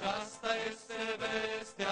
Aceasta este vestea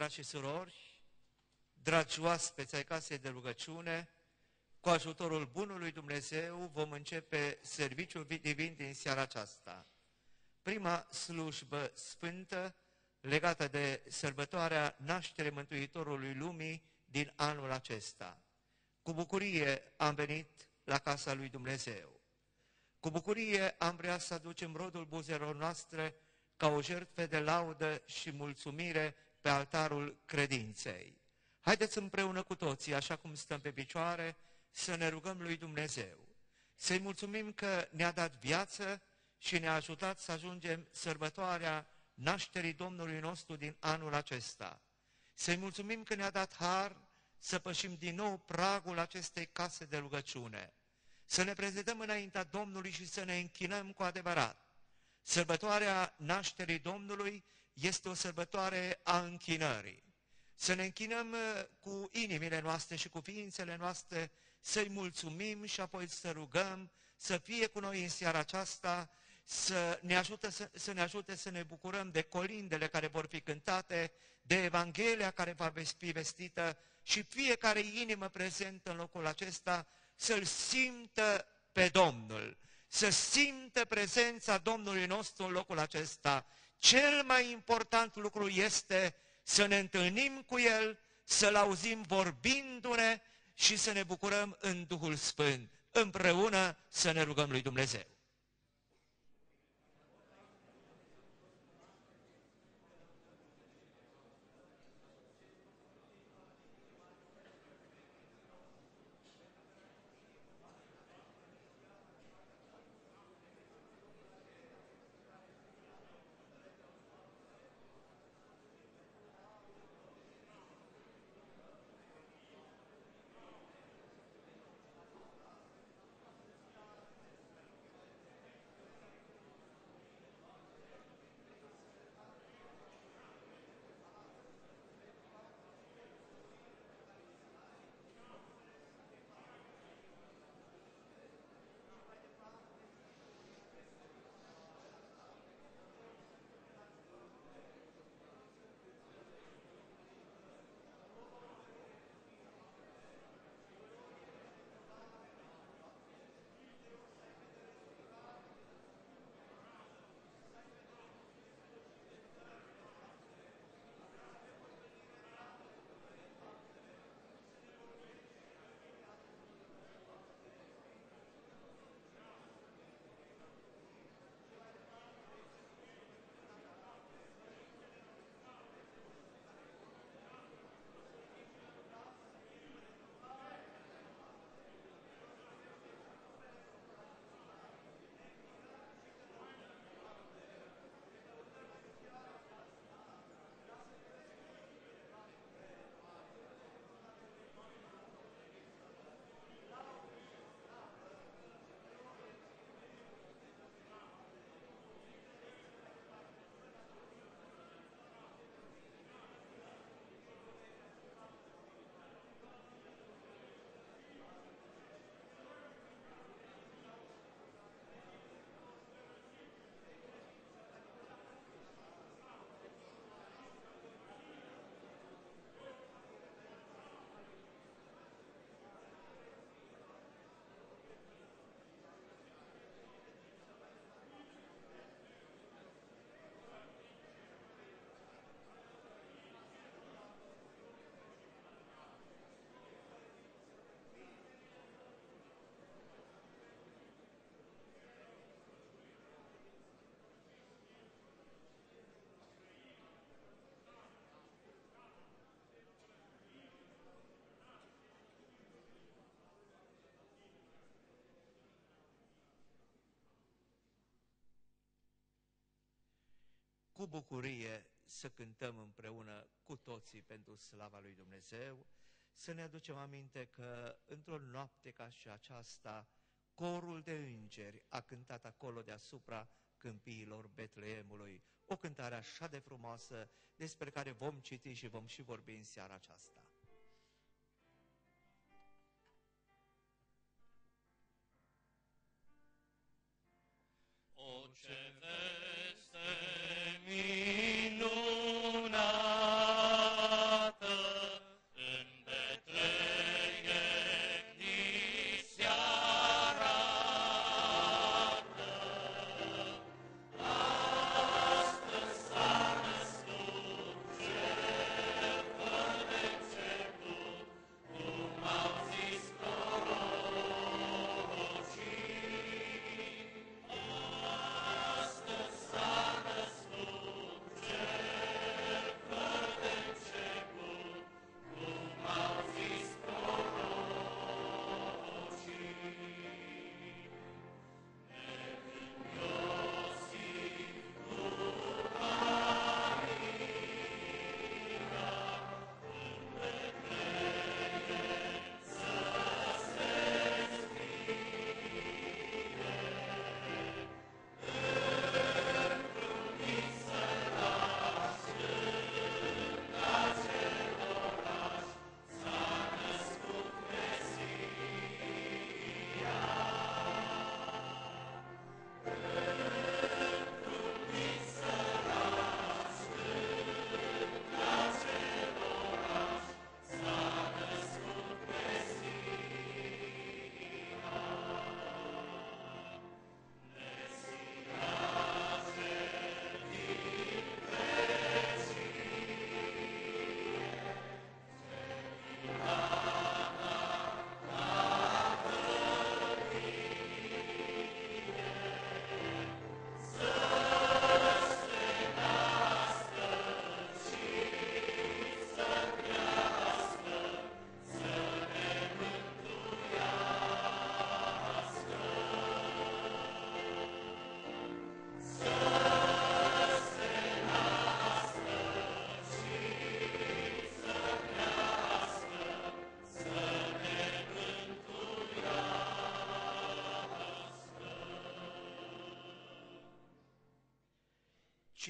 frați și surori, dragi oaspeți ai casei de rugăciune, cu ajutorul Bunului Dumnezeu vom începe serviciul divin din seara aceasta. Prima slujbă sfântă legată de sărbătoarea nașterii Mântuitorului Lumii din anul acesta. Cu bucurie am venit la casa lui Dumnezeu. Cu bucurie am vrea să aducem rodul buzelor noastre ca o jertfă de laudă și mulțumire pe altarul credinței. Haideți împreună cu toții, așa cum stăm pe picioare, să ne rugăm lui Dumnezeu. Să-i mulțumim că ne-a dat viață și ne-a ajutat să ajungem sărbătoarea nașterii Domnului nostru din anul acesta. Să-i mulțumim că ne-a dat har să pășim din nou pragul acestei case de rugăciune. Să ne prezentăm înaintea Domnului și să ne închinăm cu adevărat. Sărbătoarea nașterii Domnului este o sărbătoare a închinării. Să ne închinăm uh, cu inimile noastre și cu ființele noastre, să-i mulțumim și apoi să rugăm să fie cu noi în seara aceasta, să ne, ajute, să, să ne ajute să ne bucurăm de colindele care vor fi cântate, de Evanghelia care va fi vestită și fiecare inimă prezentă în locul acesta să-L simtă pe Domnul, să simtă prezența Domnului nostru în locul acesta. Cel mai important lucru este să ne întâlnim cu El, să-L auzim vorbindu-ne și să ne bucurăm în Duhul Sfânt. Împreună să ne rugăm lui Dumnezeu. Cu bucurie să cântăm împreună cu toții pentru slava lui Dumnezeu, să ne aducem aminte că într-o noapte ca și aceasta, corul de îngeri a cântat acolo deasupra câmpiilor Betleemului, o cântare așa de frumoasă despre care vom citi și vom și vorbi în seara aceasta. O ce veste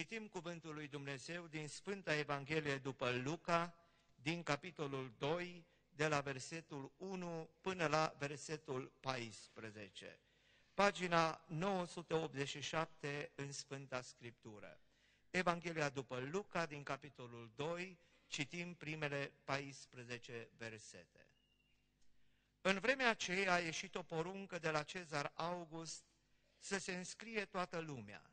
Citim cuvântul lui Dumnezeu din Sfânta Evanghelie după Luca, din capitolul 2, de la versetul 1 până la versetul 14. Pagina 987 în Sfânta Scriptură. Evanghelia după Luca, din capitolul 2, citim primele 14 versete. În vremea aceea a ieșit o poruncă de la Cezar August să se înscrie toată lumea.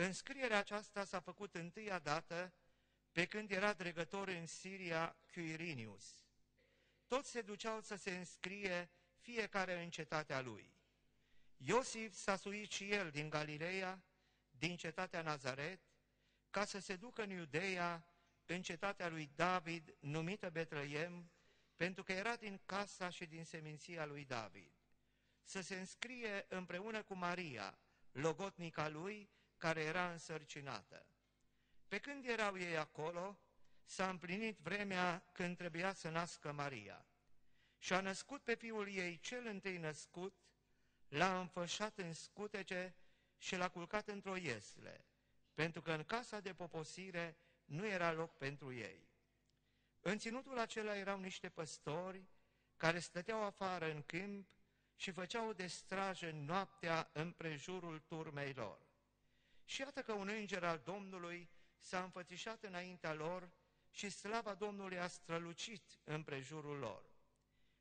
Înscrierea aceasta s-a făcut întâia dată pe când era dregător în Siria Quirinius. Toți se duceau să se înscrie fiecare în cetatea lui. Iosif s-a suit și el din Galileea, din cetatea Nazaret, ca să se ducă în Iudeea, în cetatea lui David, numită Betleem, pentru că era din casa și din seminția lui David. Să se înscrie împreună cu Maria, logotnica lui, care era însărcinată. Pe când erau ei acolo, s-a împlinit vremea când trebuia să nască Maria. Și a născut pe fiul ei cel întâi născut, l-a înfășat în scutece și l-a culcat într-o iesle, pentru că în casa de poposire nu era loc pentru ei. În ținutul acela erau niște păstori care stăteau afară în câmp și făceau de strajă noaptea împrejurul turmei lor. Și iată că un înger al Domnului s-a înfățișat înaintea lor și slava Domnului a strălucit împrejurul lor.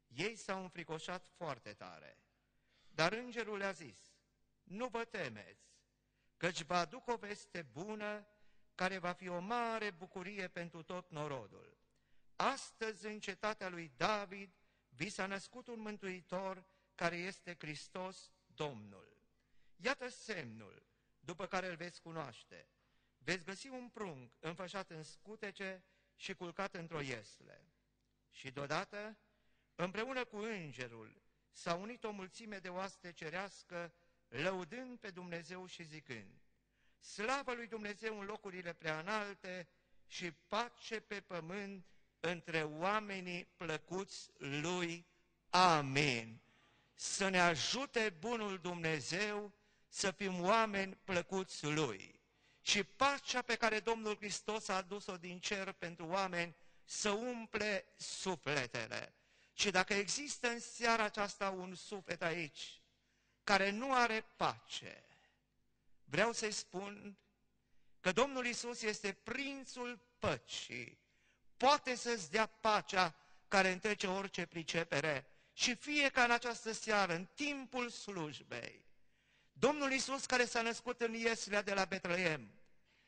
Ei s-au înfricoșat foarte tare. Dar îngerul le-a zis, nu vă temeți, căci vă aduc o veste bună care va fi o mare bucurie pentru tot norodul. Astăzi, în cetatea lui David, vi s-a născut un mântuitor care este Hristos Domnul. Iată semnul după care îl veți cunoaște. Veți găsi un prunc înfășat în scutece și culcat într-o iesle. Și deodată, împreună cu îngerul, s-a unit o mulțime de oaste cerească, lăudând pe Dumnezeu și zicând, slavă lui Dumnezeu în locurile prea înalte și pace pe pământ între oamenii plăcuți lui. Amin. Să ne ajute bunul Dumnezeu să fim oameni plăcuți lui. Și pacea pe care Domnul Hristos a adus-o din cer pentru oameni să umple sufletele. Și dacă există în seara aceasta un suflet aici care nu are pace, vreau să-i spun că Domnul Isus este prințul păcii. Poate să-ți dea pacea care întrece orice pricepere și fie ca în această seară, în timpul slujbei, Domnul Isus care s-a născut în Ieslea de la Betleem,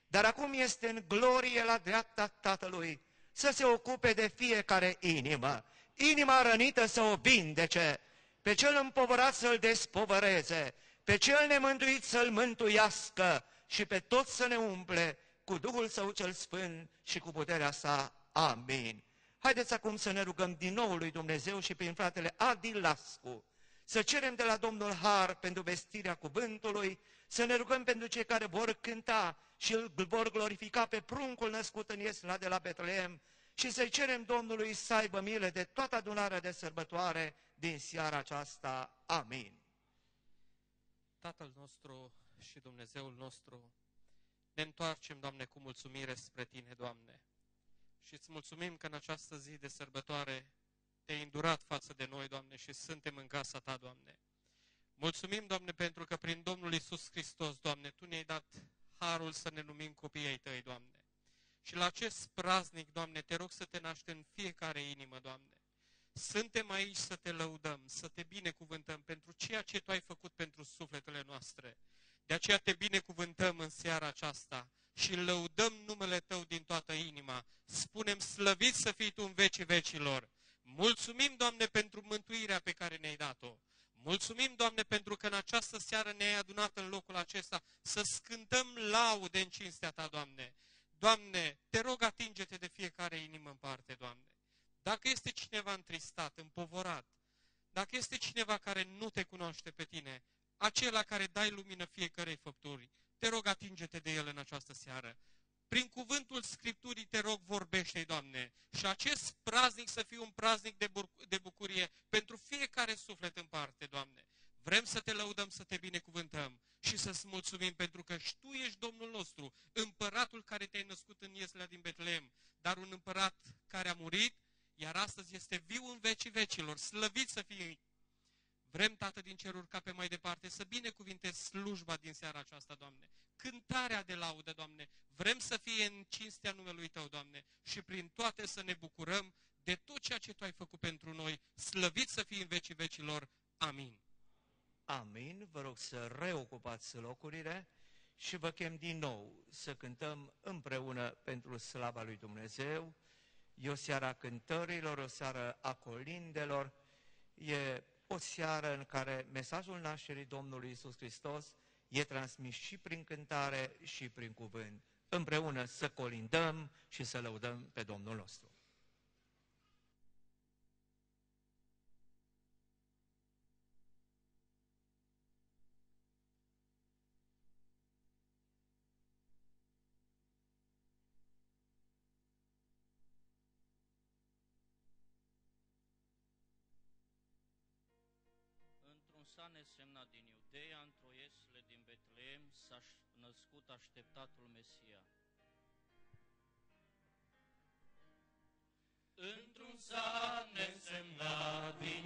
dar acum este în glorie la dreapta Tatălui, să se ocupe de fiecare inimă. Inima rănită să o vindece, pe cel împovărat să-l despovăreze, pe cel nemântuit să-l mântuiască și pe toți să ne umple cu Duhul Său cel Sfânt și cu puterea sa. Amin. Haideți acum să ne rugăm din nou lui Dumnezeu și prin fratele Adi Lascu, să cerem de la Domnul Har pentru vestirea cuvântului, să ne rugăm pentru cei care vor cânta și îl vor glorifica pe pruncul născut în Iesla de la Betleem și să-i cerem Domnului să aibă milă de toată adunarea de sărbătoare din seara aceasta. Amin. Tatăl nostru și Dumnezeul nostru, ne întoarcem, Doamne, cu mulțumire spre Tine, Doamne. Și îți mulțumim că în această zi de sărbătoare te-ai îndurat față de noi, Doamne, și suntem în casa Ta, Doamne. Mulțumim, Doamne, pentru că prin Domnul Isus Hristos, Doamne, Tu ne-ai dat harul să ne numim copiii ai Tăi, Doamne. Și la acest praznic, Doamne, te rog să te naște în fiecare inimă, Doamne. Suntem aici să te lăudăm, să te binecuvântăm pentru ceea ce Tu ai făcut pentru sufletele noastre. De aceea te binecuvântăm în seara aceasta și lăudăm numele Tău din toată inima. Spunem, slăvit să fii Tu în vecii vecilor. Mulțumim, Doamne, pentru mântuirea pe care ne-ai dat-o. Mulțumim, Doamne, pentru că în această seară ne-ai adunat în locul acesta să scântăm laude în cinstea Ta, Doamne. Doamne, te rog, atinge-te de fiecare inimă în parte, Doamne. Dacă este cineva întristat, împovorat, dacă este cineva care nu te cunoaște pe tine, acela care dai lumină fiecarei făpturi, te rog, atinge-te de el în această seară. Prin cuvântul Scripturii te rog, vorbește Doamne, și acest praznic să fie un praznic de, de bucurie pentru fiecare suflet în parte, Doamne. Vrem să te lăudăm, să te binecuvântăm și să-ți mulțumim pentru că și Tu ești Domnul nostru, împăratul care te-ai născut în Ieslea din Betleem, dar un împărat care a murit, iar astăzi este viu în vecii vecilor, slăvit să fii Vrem, Tată din ceruri, ca pe mai departe să binecuvintezi slujba din seara aceasta, Doamne. Cântarea de laudă, Doamne. Vrem să fie în cinstea numelui Tău, Doamne, și prin toate să ne bucurăm de tot ceea ce Tu ai făcut pentru noi. Slăvit să fii în vecii vecilor. Amin. Amin. Vă rog să reocupați locurile și vă chem din nou să cântăm împreună pentru slava lui Dumnezeu. E o seară a cântărilor, o seară a colindelor, e o seară în care mesajul nașterii Domnului Isus Hristos e transmis și prin cântare și prin cuvânt. Împreună să colindăm și să lăudăm pe Domnul nostru. S-a nesemnat din Iudeea, într-o iesle din Betleem, s-a născut așteptatul Mesia. Într-un sat nesemnat din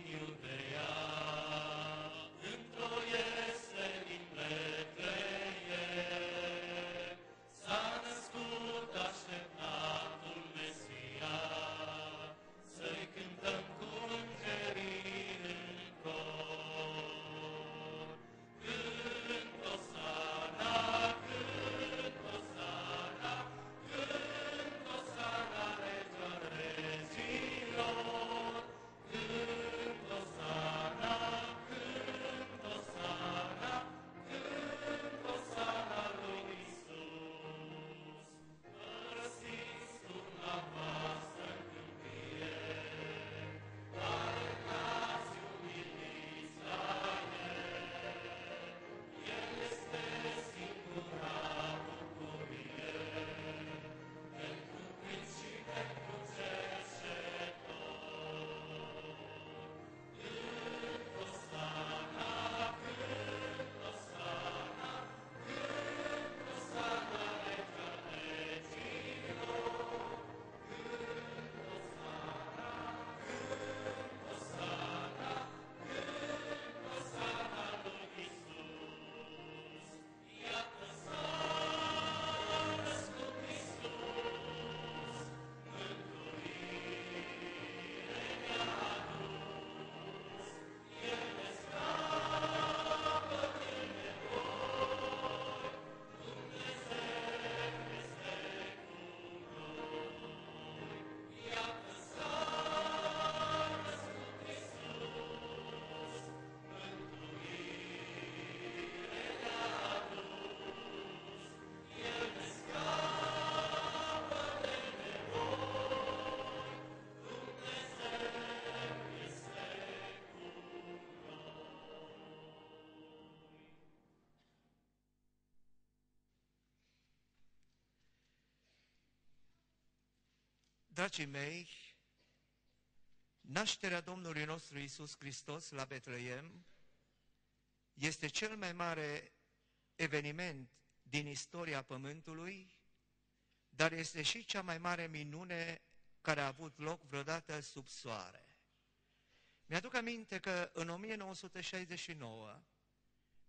Dragii mei, nașterea Domnului nostru Isus Hristos la Betleem este cel mai mare eveniment din istoria Pământului, dar este și cea mai mare minune care a avut loc vreodată sub soare. Mi-aduc aminte că în 1969,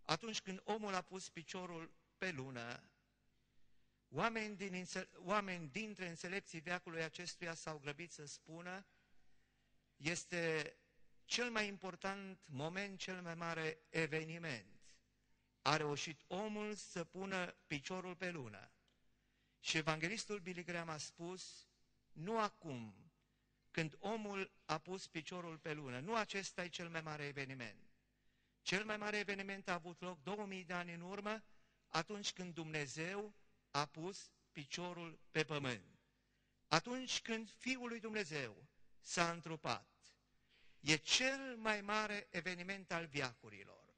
atunci când omul a pus piciorul pe lună, oameni, din, oameni dintre înțelepții veacului acestuia s-au grăbit să spună este cel mai important moment, cel mai mare eveniment. A reușit omul să pună piciorul pe lună. Și evanghelistul Billy Graham a spus, nu acum, când omul a pus piciorul pe lună, nu acesta e cel mai mare eveniment. Cel mai mare eveniment a avut loc 2000 de ani în urmă, atunci când Dumnezeu a pus piciorul pe pământ. Atunci când Fiul lui Dumnezeu s-a întrupat. E cel mai mare eveniment al viacurilor.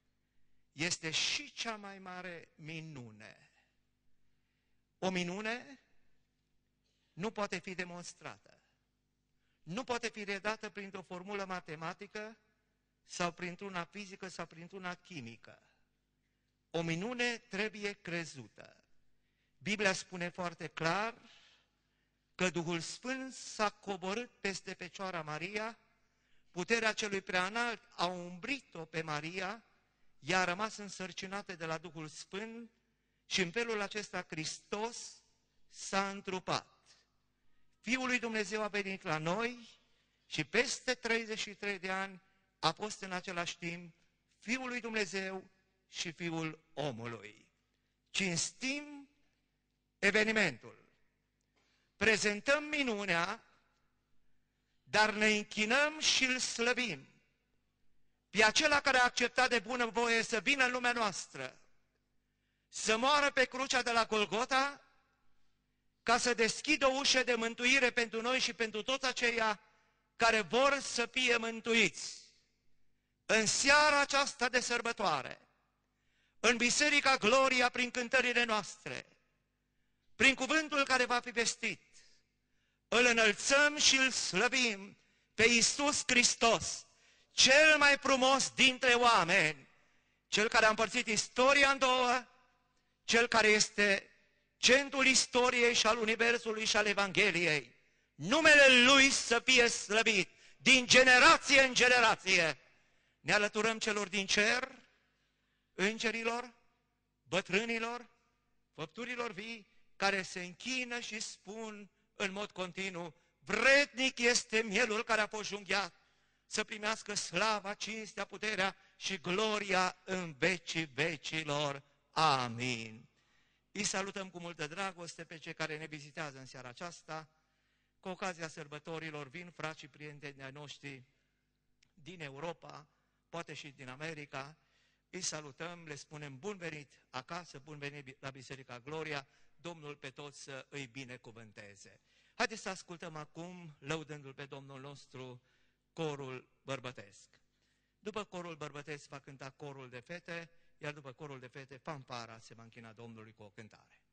Este și cea mai mare minune. O minune nu poate fi demonstrată. Nu poate fi redată printr-o formulă matematică sau printr-una fizică sau printr-una chimică. O minune trebuie crezută. Biblia spune foarte clar că Duhul Sfânt s-a coborât peste Fecioara Maria, puterea celui preanalt a umbrit-o pe Maria, ea a rămas însărcinată de la Duhul Sfânt și în felul acesta Hristos s-a întrupat. Fiul lui Dumnezeu a venit la noi și peste 33 de ani a fost în același timp Fiul lui Dumnezeu și Fiul omului. Cinstim evenimentul. Prezentăm minunea, dar ne închinăm și îl slăvim. Pe acela care a acceptat de bună voie să vină în lumea noastră, să moară pe crucea de la Golgota, ca să deschidă o ușă de mântuire pentru noi și pentru toți aceia care vor să fie mântuiți. În seara aceasta de sărbătoare, în Biserica Gloria prin cântările noastre, prin cuvântul care va fi vestit, îl înălțăm și îl slăbim pe Iisus Hristos, cel mai frumos dintre oameni, cel care a împărțit istoria în două, cel care este centrul istoriei și al Universului și al Evangheliei. Numele Lui să fie slăbit din generație în generație. Ne alăturăm celor din cer, îngerilor, bătrânilor, făpturilor vii, care se închină și spun în mod continuu, vrednic este mielul care a fost junghiat, să primească slava, cinstea, puterea și gloria în vecii vecilor. Amin. Îi salutăm cu multă dragoste pe cei care ne vizitează în seara aceasta. Cu ocazia sărbătorilor vin frați și prieteni ai noștri din Europa, poate și din America. Îi salutăm, le spunem bun venit acasă, bun venit la Biserica Gloria, Domnul pe toți să îi binecuvânteze. Haideți să ascultăm acum, lăudându-L pe Domnul nostru, corul bărbătesc. După corul bărbătesc va cânta corul de fete, iar după corul de fete, fanfara se va închina Domnului cu o cântare.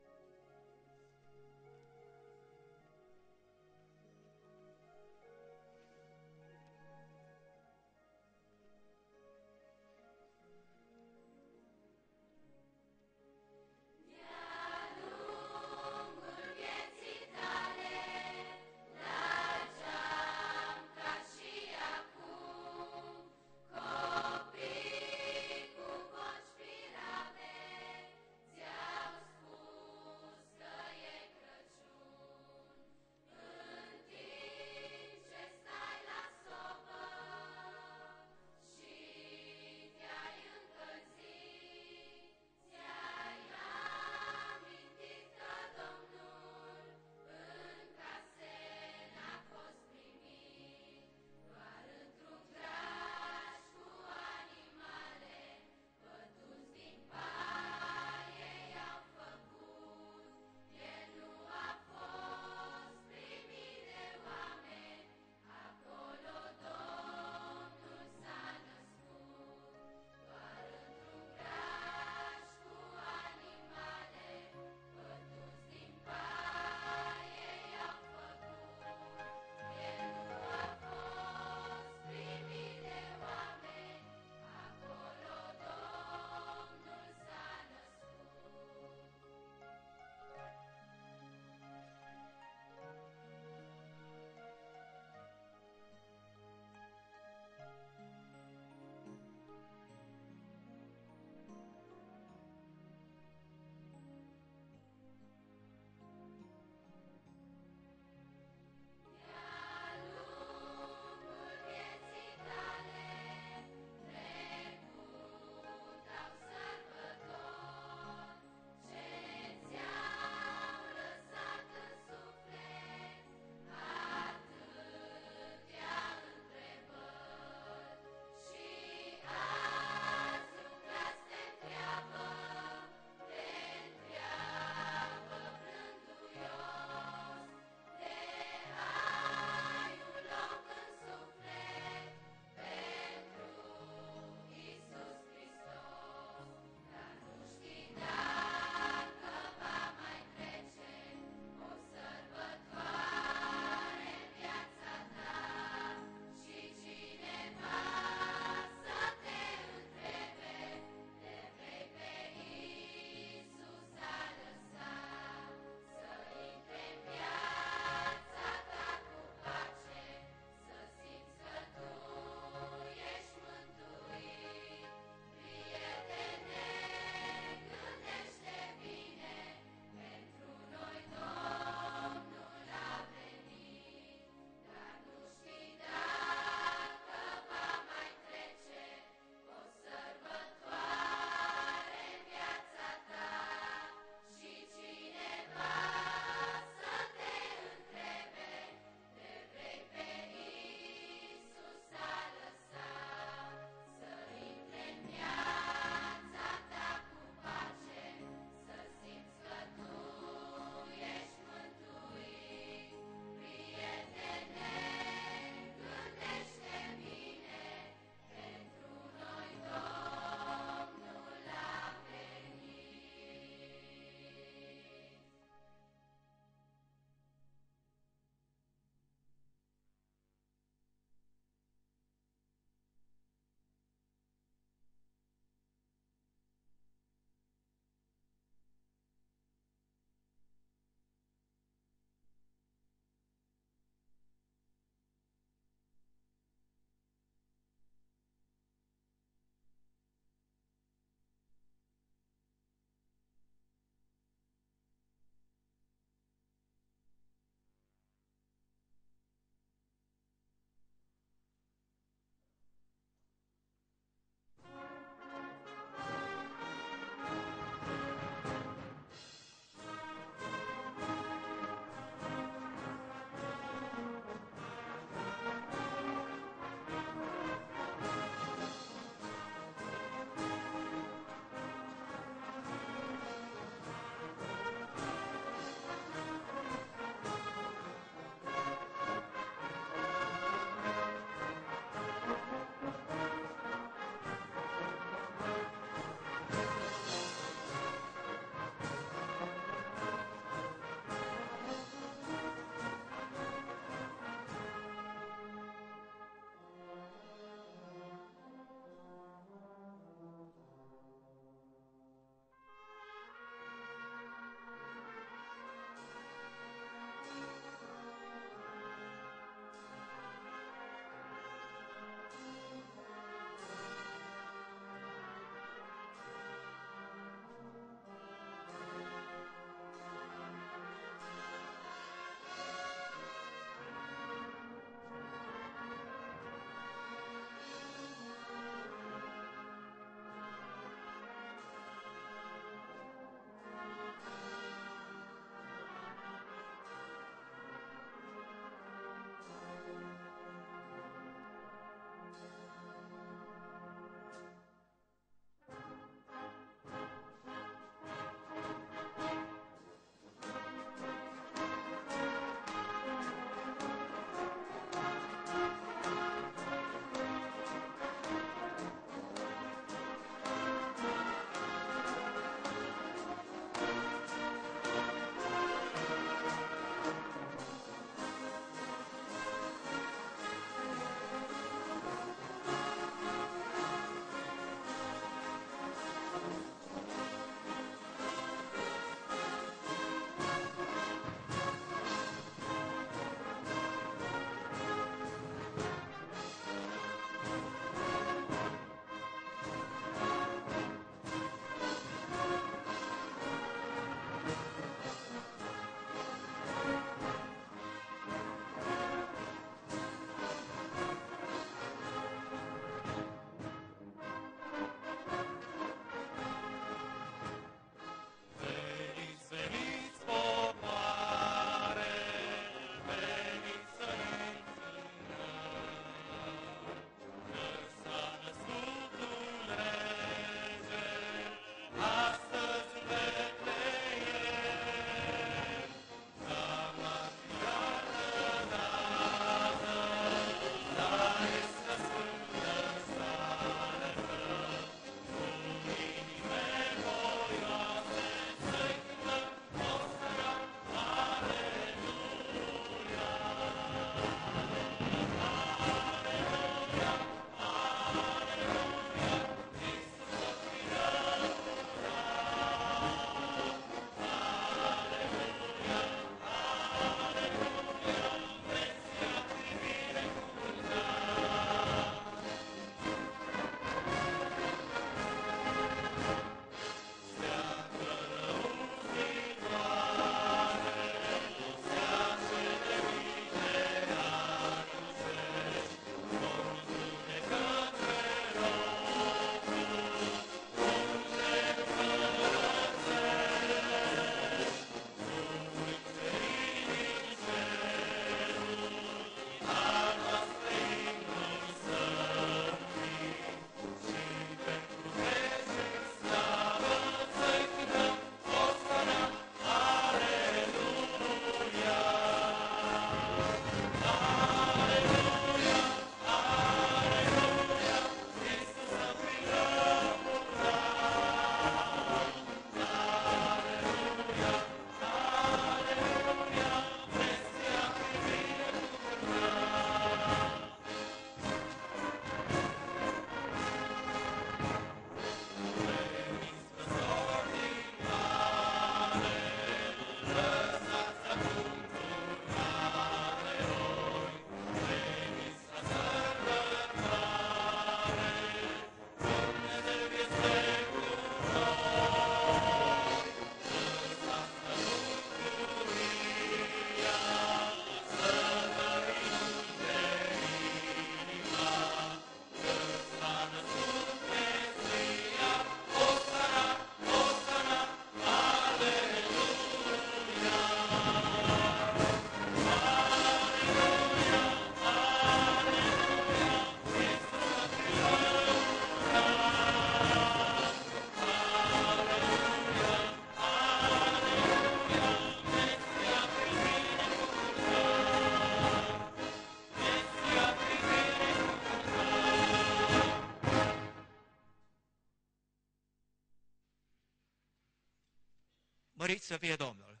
Să fie Domnul!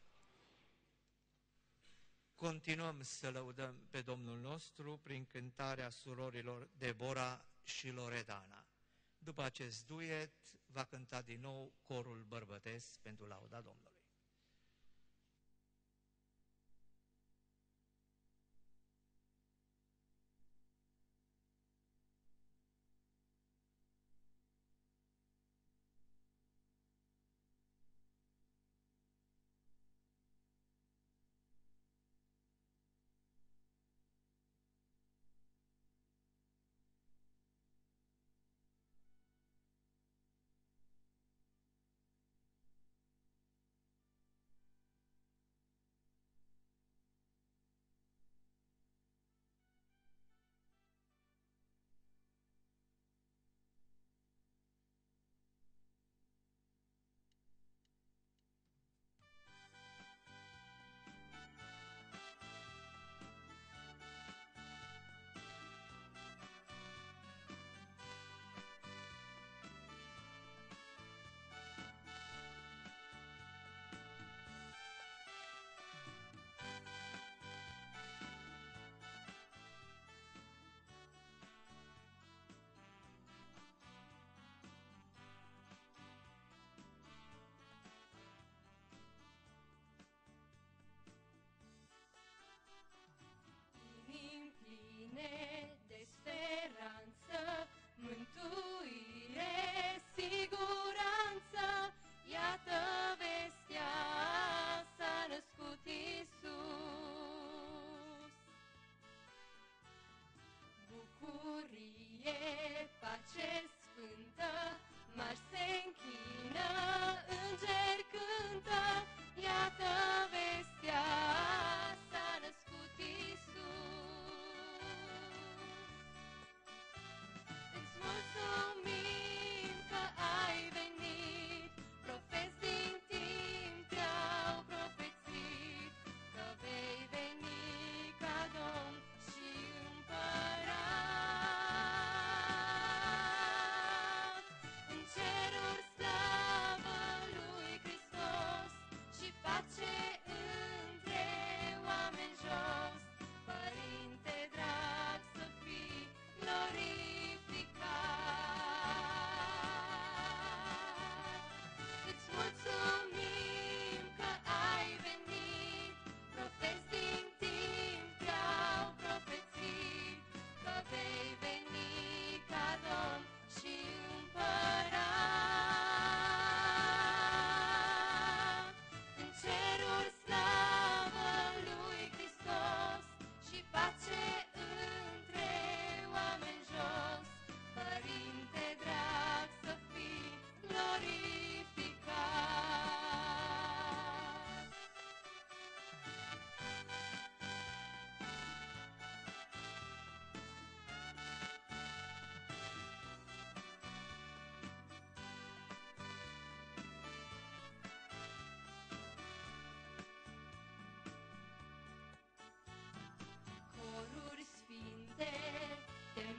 Continuăm să lăudăm pe Domnul nostru prin cântarea surorilor Debora și Loredana. După acest duet va cânta din nou corul bărbătesc pentru lauda Domnului.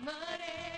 money.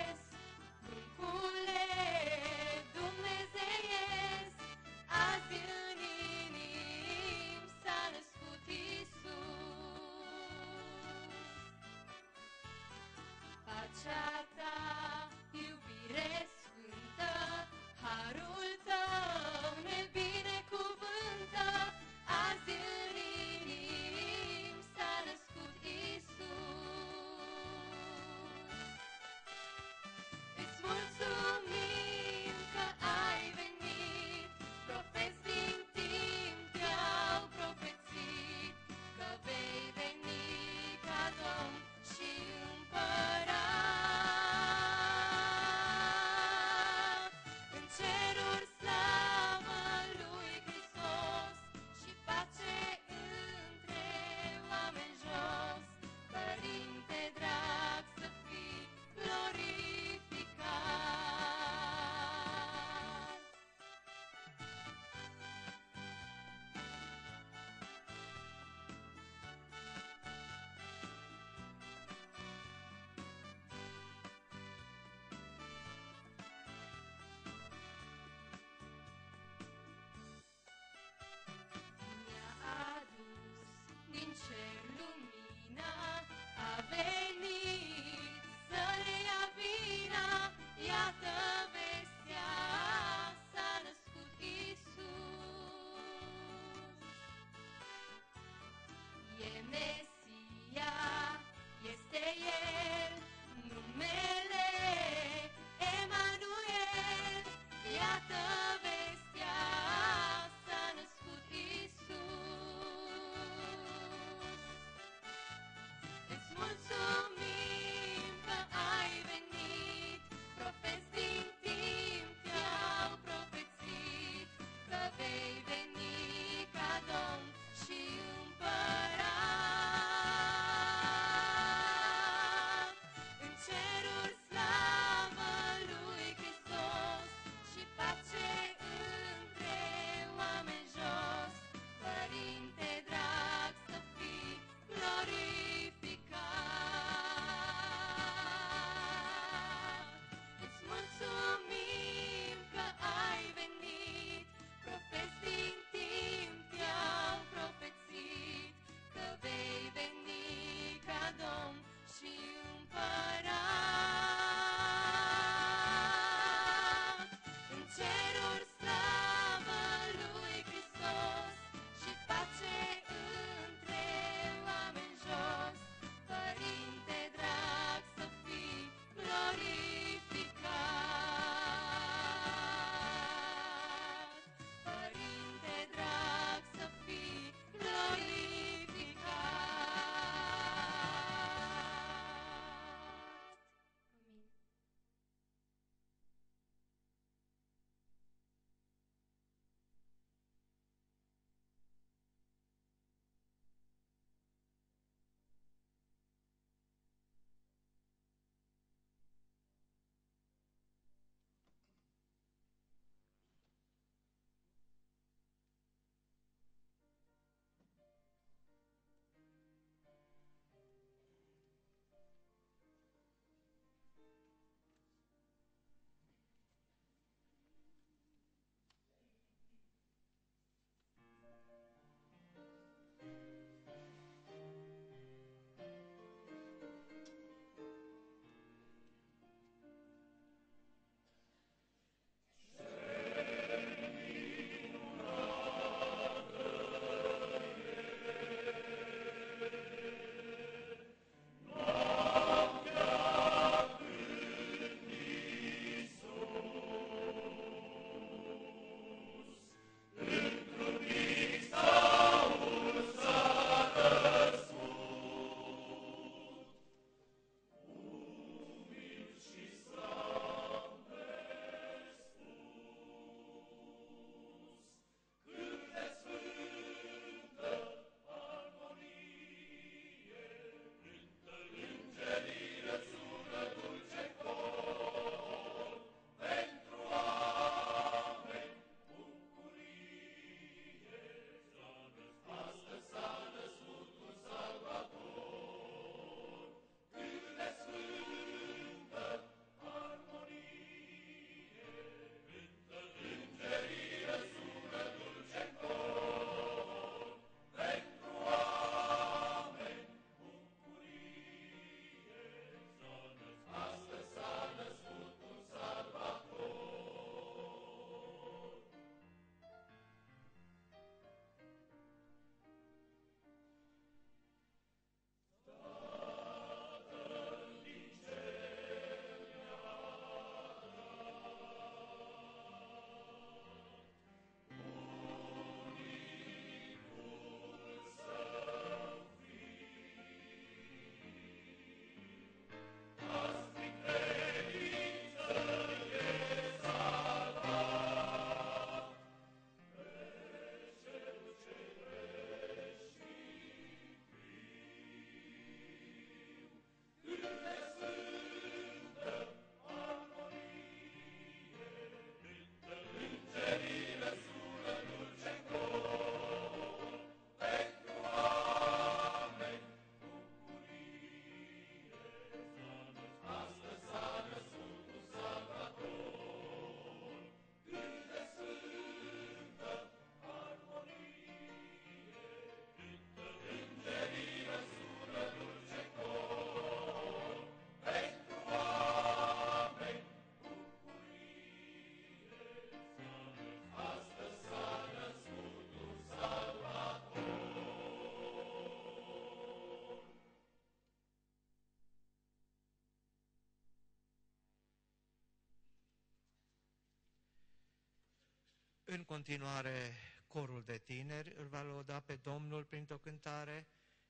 În continuare, corul de tineri îl va lăuda pe Domnul printr-o cântare,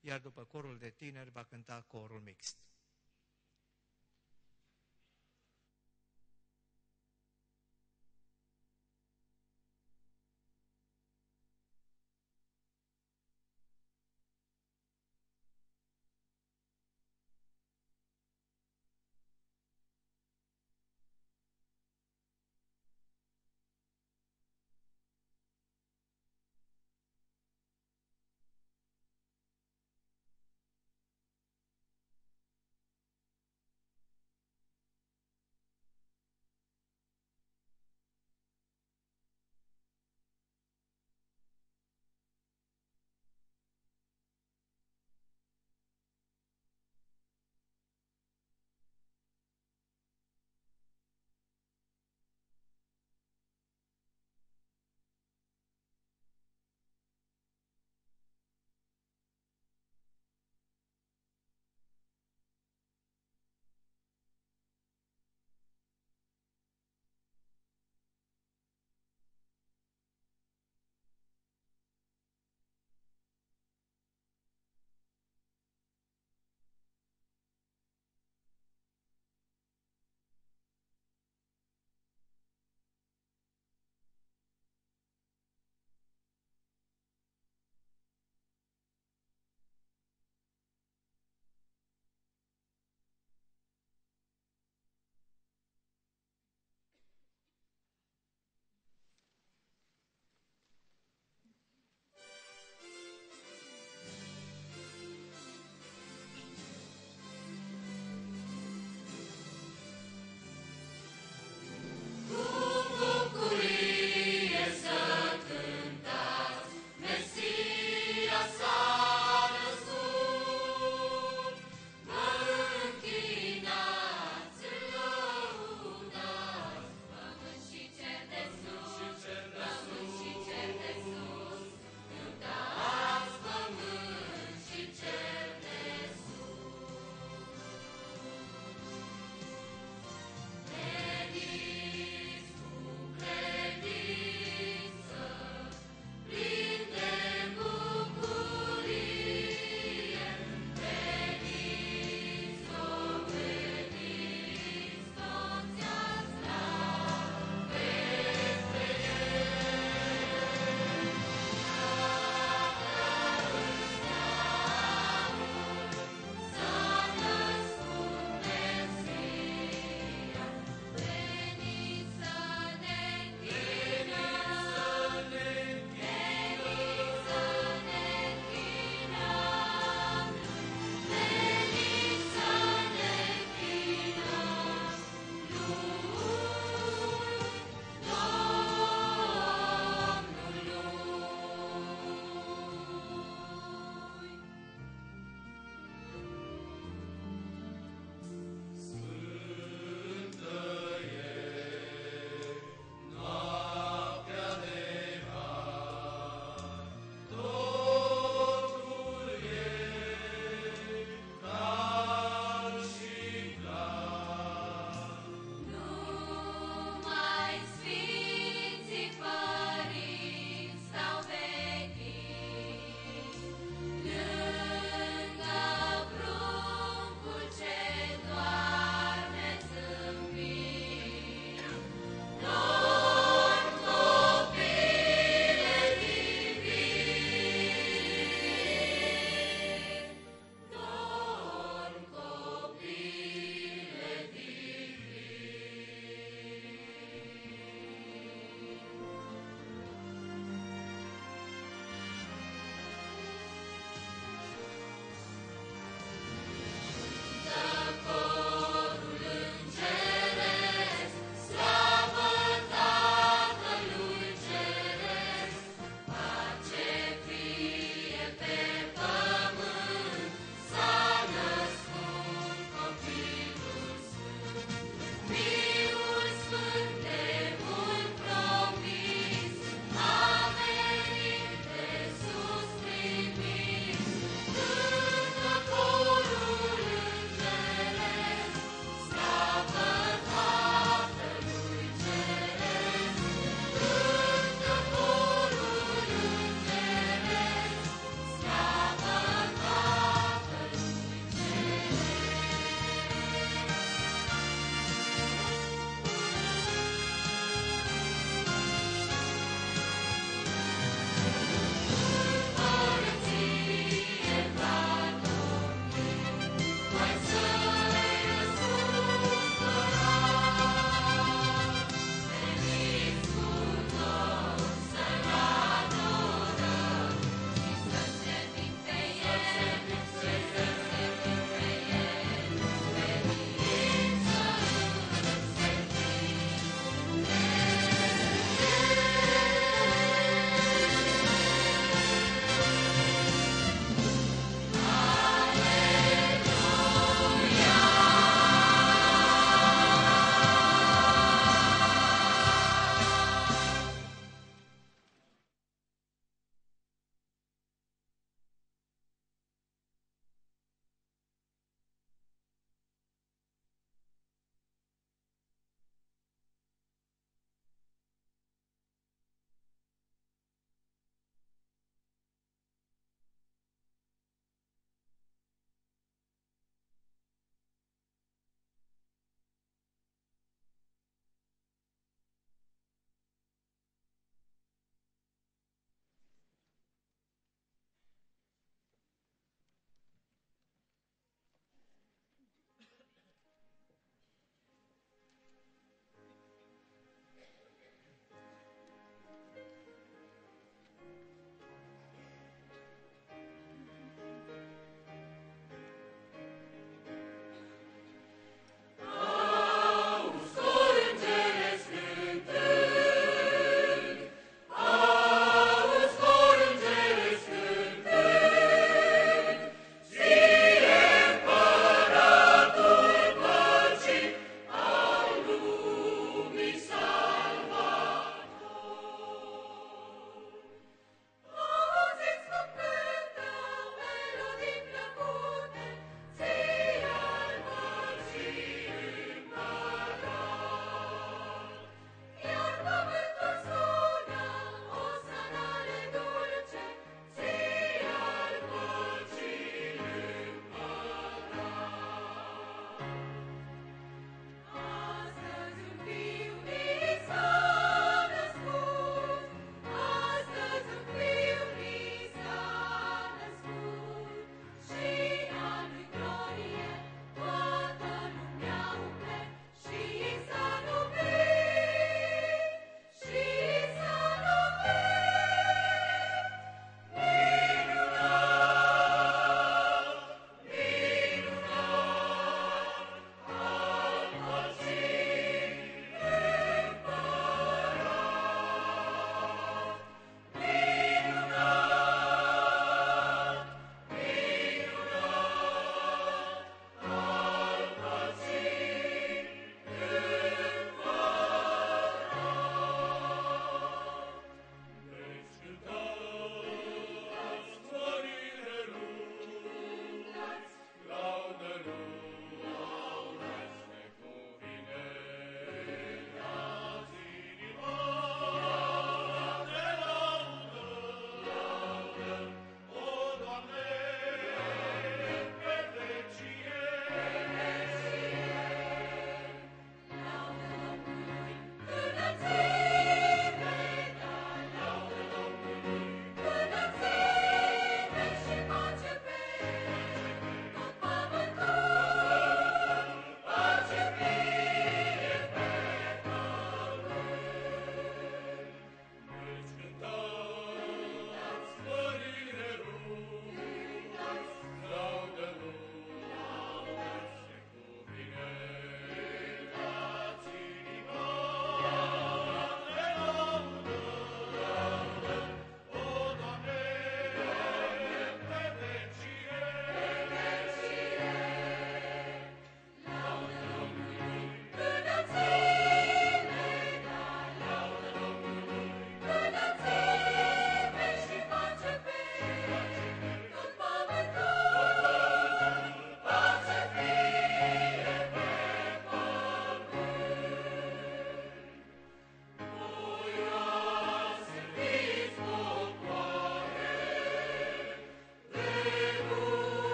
iar după corul de tineri va cânta corul mixt.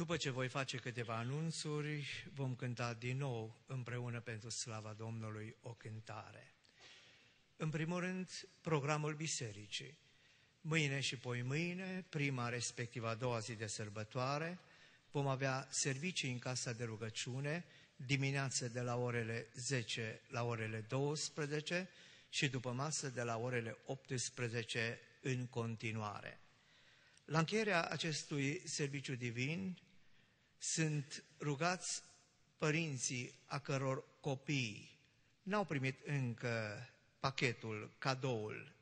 După ce voi face câteva anunțuri, vom cânta din nou împreună pentru slava Domnului o cântare. În primul rând, programul bisericii. Mâine și poi mâine, prima respectiv a doua zi de sărbătoare, vom avea servicii în casa de rugăciune, dimineață de la orele 10 la orele 12 și după masă de la orele 18 în continuare. La încheierea acestui serviciu divin sunt rugați părinții a căror copii n-au primit încă pachetul, cadoul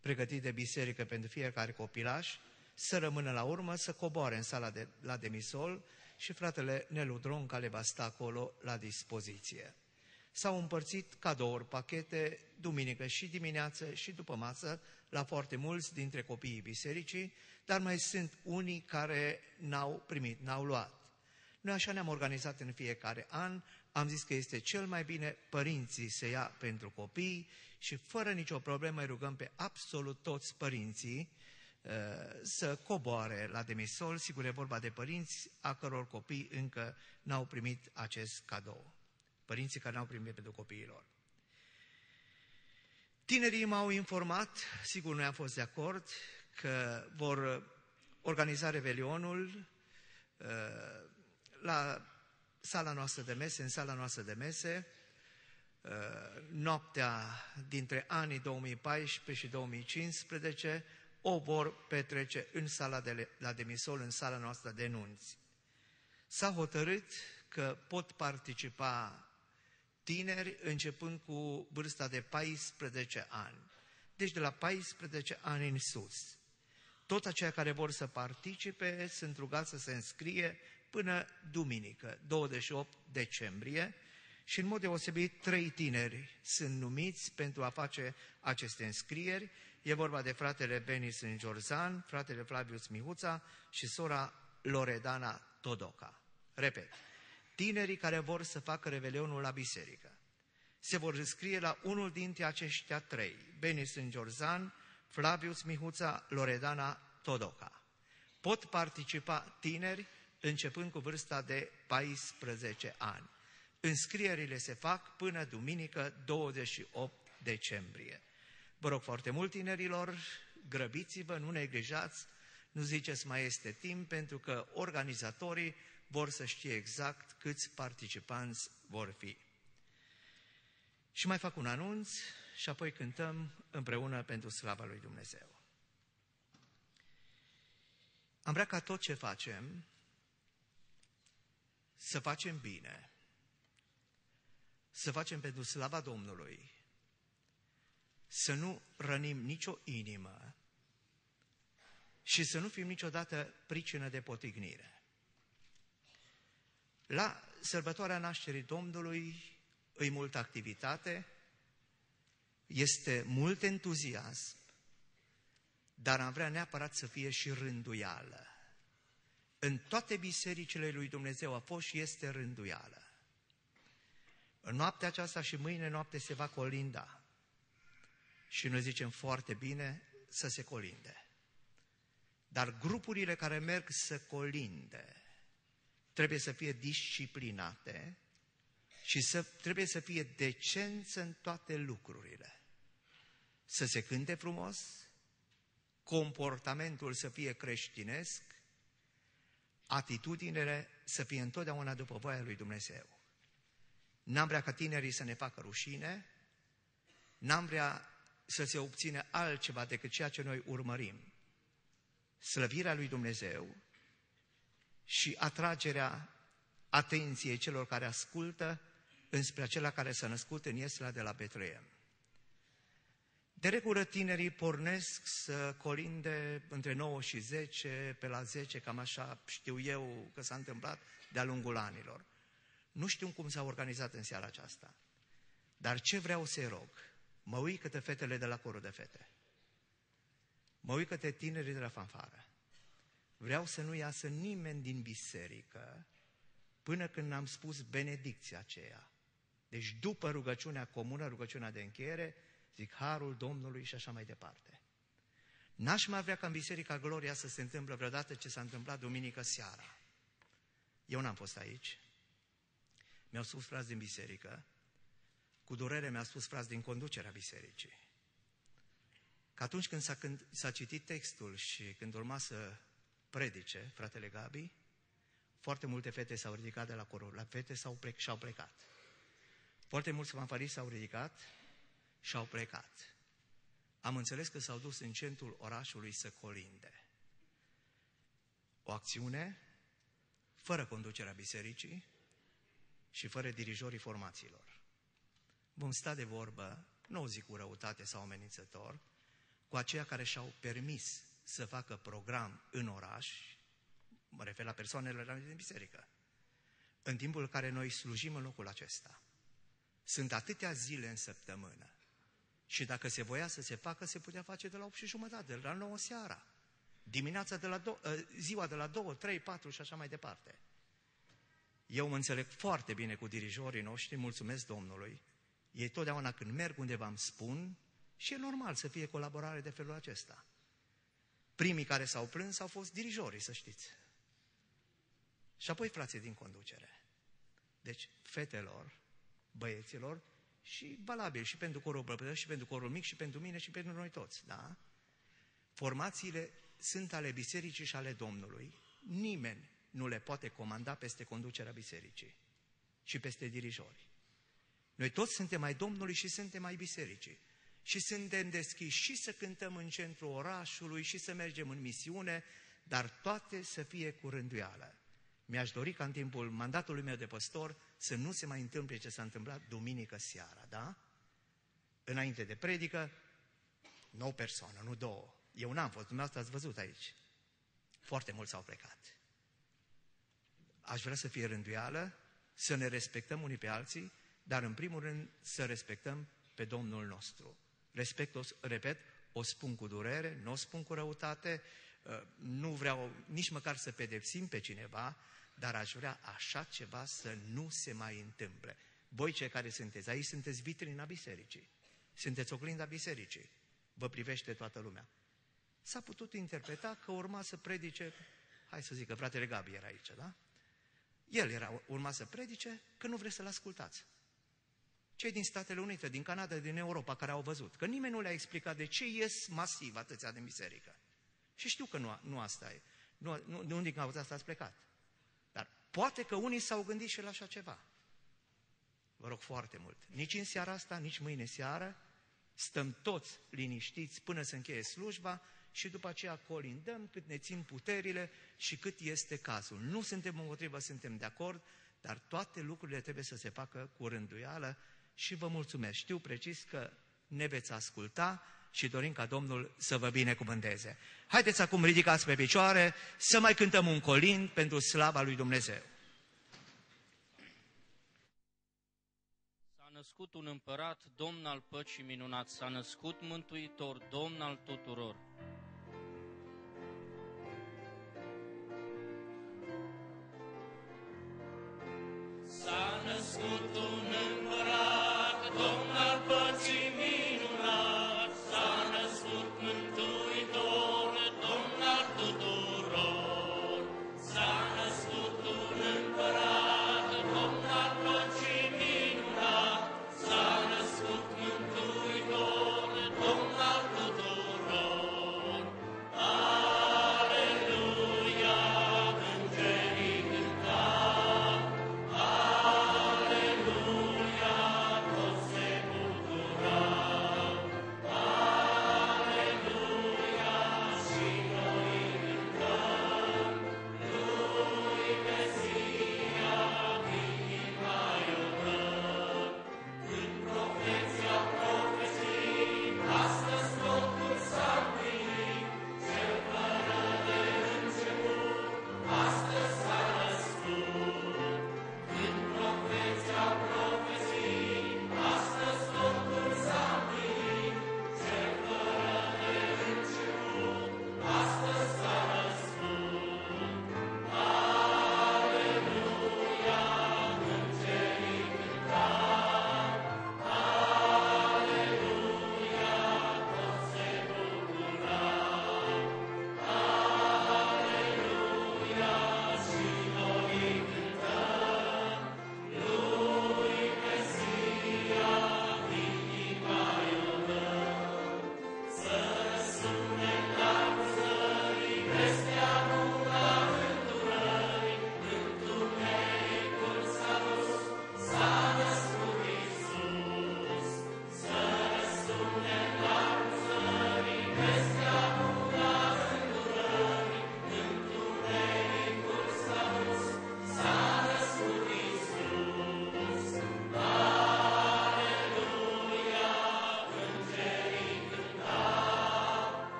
pregătit de biserică pentru fiecare copilaș, să rămână la urmă, să coboare în sala de la demisol și fratele Nelu Dronca le va sta acolo la dispoziție. S-au împărțit cadouri, pachete, duminică și dimineață și după masă la foarte mulți dintre copiii bisericii, dar mai sunt unii care n-au primit, n-au luat. Noi așa ne-am organizat în fiecare an, am zis că este cel mai bine părinții să ia pentru copii și fără nicio problemă îi rugăm pe absolut toți părinții uh, să coboare la demisol, sigur e vorba de părinți a căror copii încă n-au primit acest cadou. Părinții care n-au primit pentru copiilor. Tinerii m-au informat, sigur nu am fost de acord, că vor organiza Revelionul uh, la sala noastră de mese, în sala noastră de mese, uh, noaptea dintre anii 2014 și 2015 o vor petrece în sala de la demisol, în sala noastră de nunți. S-a hotărât că pot participa tineri începând cu vârsta de 14 ani. Deci de la 14 ani în sus. Toți aceia care vor să participe sunt rugați să se înscrie până duminică, 28 decembrie, și în mod deosebit trei tineri sunt numiți pentru a face aceste înscrieri. E vorba de fratele Benis Jorzan, fratele Flavius Mihuța și sora Loredana Todoca. Repet, tinerii care vor să facă revelionul la biserică se vor înscrie la unul dintre aceștia trei, Benis Jorzan, Flavius Mihuța, Loredana Todoca. Pot participa tineri începând cu vârsta de 14 ani. Înscrierile se fac până duminică 28 decembrie. Vă rog foarte mult, tinerilor, grăbiți-vă, nu neglijați, nu ziceți mai este timp, pentru că organizatorii vor să știe exact câți participanți vor fi. Și mai fac un anunț și apoi cântăm împreună pentru slava lui Dumnezeu. Am vrea ca tot ce facem să facem bine, să facem pentru slava Domnului, să nu rănim nicio inimă și să nu fim niciodată pricină de potignire. La sărbătoarea nașterii Domnului îi multă activitate, este mult entuziasm, dar am vrea neapărat să fie și rânduială. În toate bisericile lui Dumnezeu a fost și este rânduială. În noaptea aceasta și mâine noapte se va colinda. Și noi zicem foarte bine să se colinde. Dar grupurile care merg să colinde trebuie să fie disciplinate și să, trebuie să fie decență în toate lucrurile. Să se cânte frumos, comportamentul să fie creștinesc, atitudinile să fie întotdeauna după voia lui Dumnezeu. N-am vrea ca tinerii să ne facă rușine, n-am vrea să se obține altceva decât ceea ce noi urmărim. Slăvirea lui Dumnezeu și atragerea atenției celor care ascultă înspre acela care s-a născut în Iesla de la Betleem. De regulă tinerii pornesc să colinde între 9 și 10, pe la 10, cam așa știu eu că s-a întâmplat de-a lungul anilor. Nu știu cum s-a organizat în seara aceasta. Dar ce vreau să rog? Mă uit câte fetele de la corul de fete. Mă uit câte tinerii de la fanfară. Vreau să nu iasă nimeni din biserică până când am spus benedicția aceea. Deci după rugăciunea comună, rugăciunea de încheiere, zic harul Domnului și așa mai departe. N-aș mai vrea ca în Biserica Gloria să se întâmple vreodată ce s-a întâmplat duminică seara. Eu n-am fost aici. Mi-au spus frați din biserică, cu durere mi-a spus frați din conducerea bisericii, că atunci când s-a, când s-a citit textul și când urma să predice fratele Gabi, foarte multe fete s-au ridicat de la corul, la fete s-au plec, și-au plecat. Foarte mulți fanfariști s-au ridicat și au plecat. Am înțeles că s-au dus în centrul orașului să colinde. O acțiune fără conducerea bisericii și fără dirijorii formațiilor. Vom sta de vorbă, nu o zic cu răutate sau amenințător, cu aceia care și-au permis să facă program în oraș, mă refer la persoanele din biserică, în timpul în care noi slujim în locul acesta. Sunt atâtea zile în săptămână și dacă se voia să se facă, se putea face de la 8 și jumătate, de la 9 seara, dimineața de la do- ă, ziua de la 2, 3, 4 și așa mai departe. Eu mă înțeleg foarte bine cu dirijorii noștri, mulțumesc Domnului. Ei totdeauna când merg undeva îmi spun și e normal să fie colaborare de felul acesta. Primii care s-au plâns au fost dirijorii, să știți. Și apoi frații din conducere. Deci, fetelor, băieților, și valabil și pentru corul bărbătă, și pentru corul mic, și pentru mine, și pentru noi toți, da? Formațiile sunt ale bisericii și ale Domnului. Nimeni nu le poate comanda peste conducerea bisericii și peste dirijori. Noi toți suntem mai Domnului și suntem mai bisericii. Și suntem deschiși și să cântăm în centrul orașului și să mergem în misiune, dar toate să fie cu rânduială. Mi-aș dori ca în timpul mandatului meu de păstor să nu se mai întâmple ce s-a întâmplat duminică seara, da? Înainte de predică, nu o persoană, nu două. Eu n-am fost, dumneavoastră ați văzut aici. Foarte mulți au plecat. Aș vrea să fie rânduială, să ne respectăm unii pe alții, dar în primul rând să respectăm pe Domnul nostru. Respect, o, repet, o spun cu durere, nu o spun cu răutate, ă, nu vreau nici măcar să pedepsim pe cineva, dar aș vrea așa ceva să nu se mai întâmple. Voi cei care sunteți aici, sunteți vitrina bisericii. Sunteți oglinda bisericii. Vă privește toată lumea. S-a putut interpreta că urma să predice, hai să zic că fratele Gabi era aici, da? El era, urma să predice că nu vreți să-l ascultați. Cei din Statele Unite, din Canada, din Europa, care au văzut, că nimeni nu le-a explicat de ce ies masiv atâția din biserică. Și știu că nu, nu asta e. Nu, nu, nu din cauza asta ați plecat. Dar poate că unii s-au gândit și la așa ceva. Vă rog foarte mult. Nici în seara asta, nici mâine seară, stăm toți liniștiți până să încheie slujba și după aceea colindăm cât ne țin puterile și cât este cazul. Nu suntem împotrivă, suntem de acord, dar toate lucrurile trebuie să se facă cu rânduială și vă mulțumesc. Știu precis că ne veți asculta și dorim ca Domnul să vă binecuvânteze. Haideți acum ridicați pe picioare să mai cântăm un colind pentru slava lui Dumnezeu. S-a născut un împărat, domn al păcii minunat, s-a născut mântuitor, domn al tuturor. S-a născut un împărat,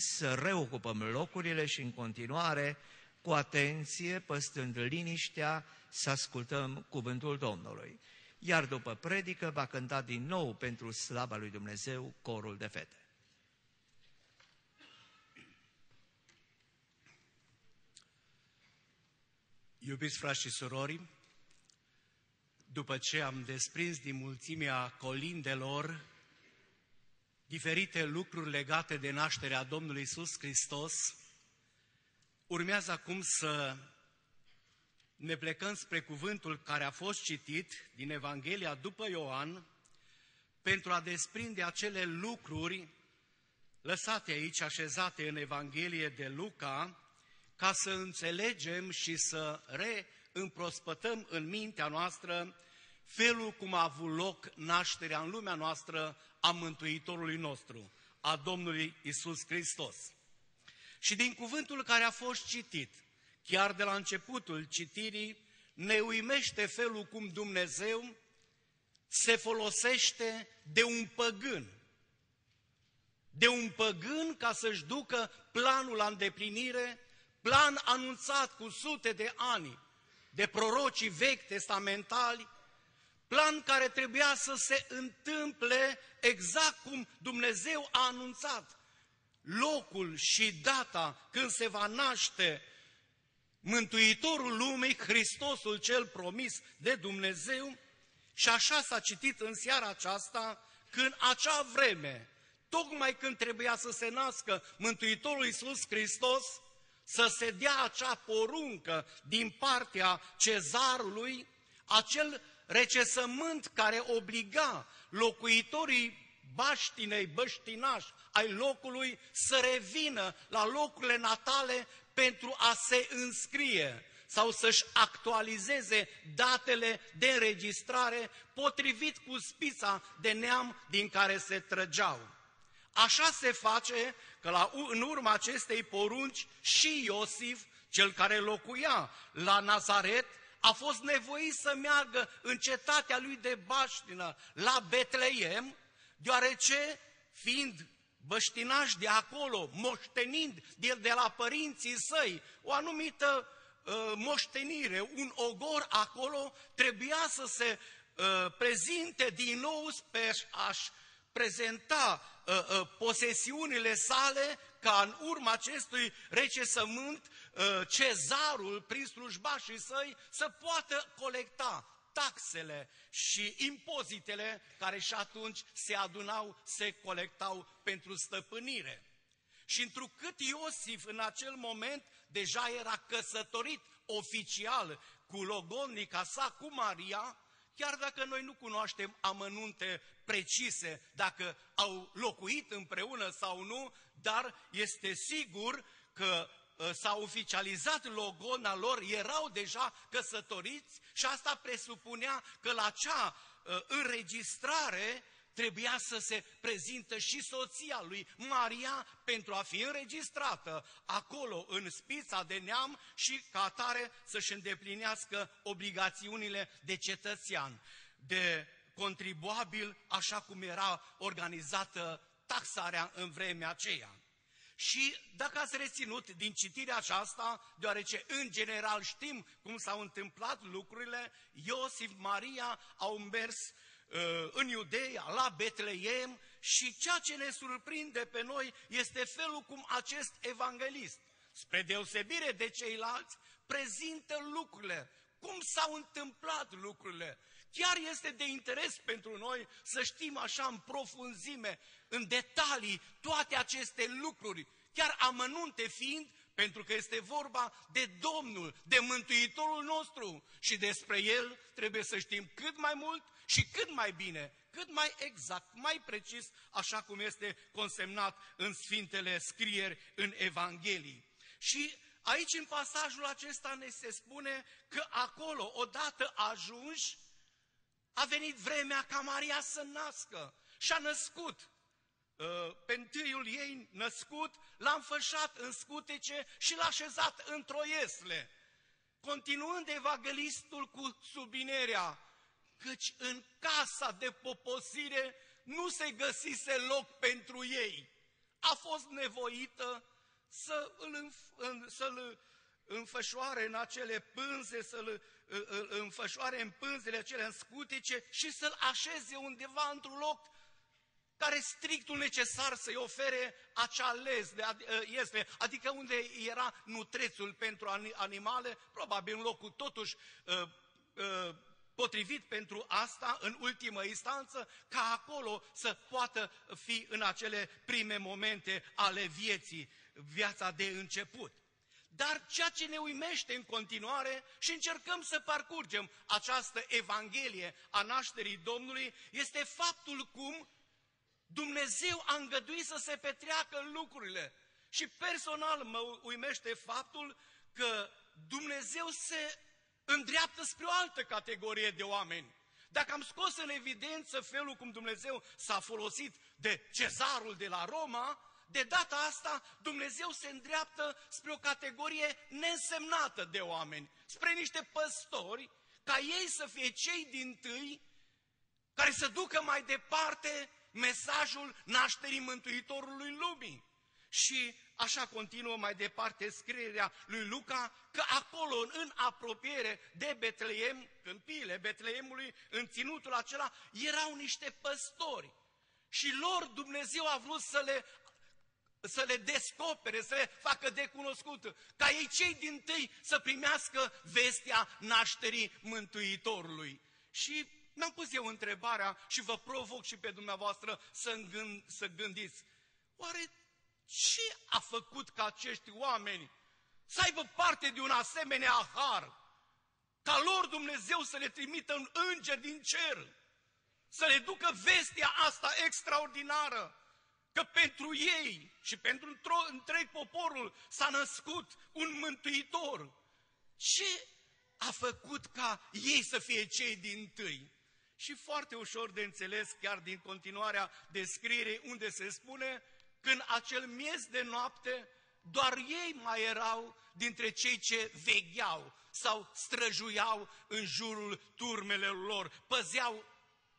să reocupăm locurile și în continuare, cu atenție, păstând liniștea, să ascultăm cuvântul Domnului. Iar după predică va cânta din nou pentru slava lui Dumnezeu corul de fete. Iubiți frați și surori, după ce am desprins din mulțimea colindelor diferite lucruri legate de nașterea Domnului Isus Hristos, urmează acum să ne plecăm spre cuvântul care a fost citit din Evanghelia după Ioan, pentru a desprinde acele lucruri lăsate aici, așezate în Evanghelie de Luca, ca să înțelegem și să reîmprospătăm în mintea noastră felul cum a avut loc nașterea în lumea noastră a Mântuitorului nostru, a Domnului Isus Hristos. Și din cuvântul care a fost citit, chiar de la începutul citirii, ne uimește felul cum Dumnezeu se folosește de un păgân. De un păgân ca să-și ducă planul la îndeplinire, plan anunțat cu sute de ani de prorocii vechi testamentali, plan care trebuia să se întâmple exact cum Dumnezeu a anunțat. Locul și data când se va naște Mântuitorul lumii, Hristosul cel promis de Dumnezeu, și așa s-a citit în seara aceasta, când acea vreme, tocmai când trebuia să se nască Mântuitorul Iisus Hristos, să se dea acea poruncă din partea cezarului, acel recesământ care obliga locuitorii baștinei, băștinași ai locului să revină la locurile natale pentru a se înscrie sau să-și actualizeze datele de înregistrare potrivit cu spița de neam din care se trăgeau. Așa se face că la, în urma acestei porunci și Iosif, cel care locuia la Nazaret, a fost nevoit să meargă în cetatea lui de baștină, la Betleem, deoarece, fiind băștinaș de acolo, moștenind de, de la părinții săi o anumită uh, moștenire, un ogor acolo, trebuia să se uh, prezinte din nou pe a-și prezenta uh, uh, posesiunile sale ca în urma acestui recesământ uh, cezarul prin slujbașii săi să poată colecta taxele și impozitele care și atunci se adunau, se colectau pentru stăpânire. Și întrucât Iosif în acel moment deja era căsătorit oficial cu logodnica sa, cu Maria, chiar dacă noi nu cunoaștem amănunte precise, dacă au locuit împreună sau nu, dar este sigur că ă, s-a oficializat logona lor, erau deja căsătoriți și asta presupunea că la acea ă, înregistrare trebuia să se prezintă și soția lui Maria pentru a fi înregistrată acolo în spița de neam și ca atare să-și îndeplinească obligațiunile de cetățean, de contribuabil, așa cum era organizată taxarea în vremea aceea. Și dacă ați reținut din citirea aceasta, deoarece în general știm cum s-au întâmplat lucrurile, Iosif, Maria au mers uh, în Iudeea, la Betleem și ceea ce ne surprinde pe noi este felul cum acest evanghelist, spre deosebire de ceilalți, prezintă lucrurile, cum s-au întâmplat lucrurile. Chiar este de interes pentru noi să știm așa în profunzime, în detalii, toate aceste lucruri, chiar amănunte fiind, pentru că este vorba de Domnul, de Mântuitorul nostru și despre El trebuie să știm cât mai mult și cât mai bine, cât mai exact, mai precis, așa cum este consemnat în Sfintele Scrieri, în Evanghelii. Și aici, în pasajul acesta, ne se spune că acolo, odată ajunși, a venit vremea ca Maria să nască și a născut. Uh, pe întâiul ei născut, l-a înfășat în scutece și l-a așezat într-o iesle. Continuând evanghelistul cu subinerea, căci în casa de poposire nu se găsise loc pentru ei. a fost nevoită să îl, să-l înfășoare în acele pânze, să-l înfășoare în pânzele acelea în scutice și să-l așeze undeva într-un loc care strictul necesar să-i ofere acea lezde, este, adică unde era nutrețul pentru animale, probabil un locul totuși uh, uh, potrivit pentru asta, în ultimă instanță, ca acolo să poată fi în acele prime momente ale vieții, viața de început. Dar ceea ce ne uimește în continuare și încercăm să parcurgem această Evanghelie a nașterii Domnului este faptul cum Dumnezeu a îngăduit să se petreacă lucrurile. Și personal mă uimește faptul că Dumnezeu se îndreaptă spre o altă categorie de oameni. Dacă am scos în evidență felul cum Dumnezeu s-a folosit de cezarul de la Roma, de data asta Dumnezeu se îndreaptă spre o categorie neînsemnată de oameni, spre niște păstori, ca ei să fie cei din tâi care să ducă mai departe mesajul nașterii Mântuitorului lumii. Și așa continuă mai departe scrierea lui Luca, că acolo, în apropiere de Betleem, câmpiile Betleemului, în ținutul acela, erau niște păstori. Și lor Dumnezeu a vrut să le să le descopere, să le facă de cunoscut, ca ei cei din tâi să primească vestea nașterii Mântuitorului. Și mi-am pus eu întrebarea și vă provoc și pe dumneavoastră să, îngând, să gândiți, oare ce a făcut ca acești oameni să aibă parte de un asemenea har, ca lor Dumnezeu să le trimită un înger din cer, să le ducă vestea asta extraordinară, că pentru ei și pentru întreg poporul s-a născut un mântuitor. Ce a făcut ca ei să fie cei din tâi? Și foarte ușor de înțeles, chiar din continuarea descrierii, unde se spune că în acel miez de noapte doar ei mai erau dintre cei ce vegheau sau străjuiau în jurul turmelor lor, păzeau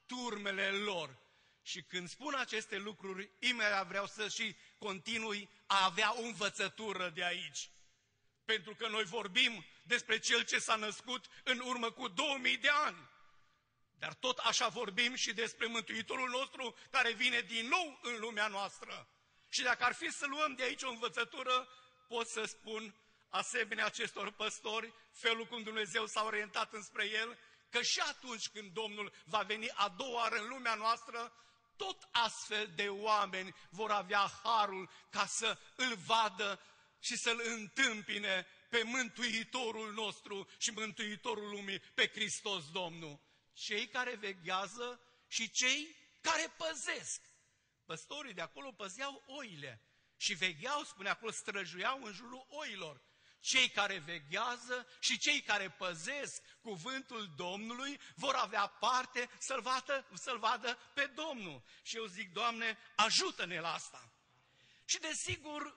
turmele lor. Și când spun aceste lucruri, imediat vreau să și continui a avea o învățătură de aici. Pentru că noi vorbim despre Cel ce s-a născut în urmă cu 2000 de ani. Dar tot așa vorbim și despre Mântuitorul nostru care vine din nou în lumea noastră. Și dacă ar fi să luăm de aici o învățătură, pot să spun, asemenea acestor păstori, felul cum Dumnezeu s-a orientat înspre el, că și atunci când Domnul va veni a doua oară în lumea noastră, tot astfel de oameni vor avea harul ca să îl vadă și să-l întâmpine pe Mântuitorul nostru și Mântuitorul lumii, pe Hristos Domnul. Cei care veghează și cei care păzesc. Păstorii de acolo păzeau oile și vegheau, spune acolo, străjuiau în jurul oilor cei care veghează și cei care păzesc cuvântul Domnului vor avea parte să-L vadă, să vadă pe Domnul. Și eu zic, Doamne, ajută-ne la asta. Și desigur,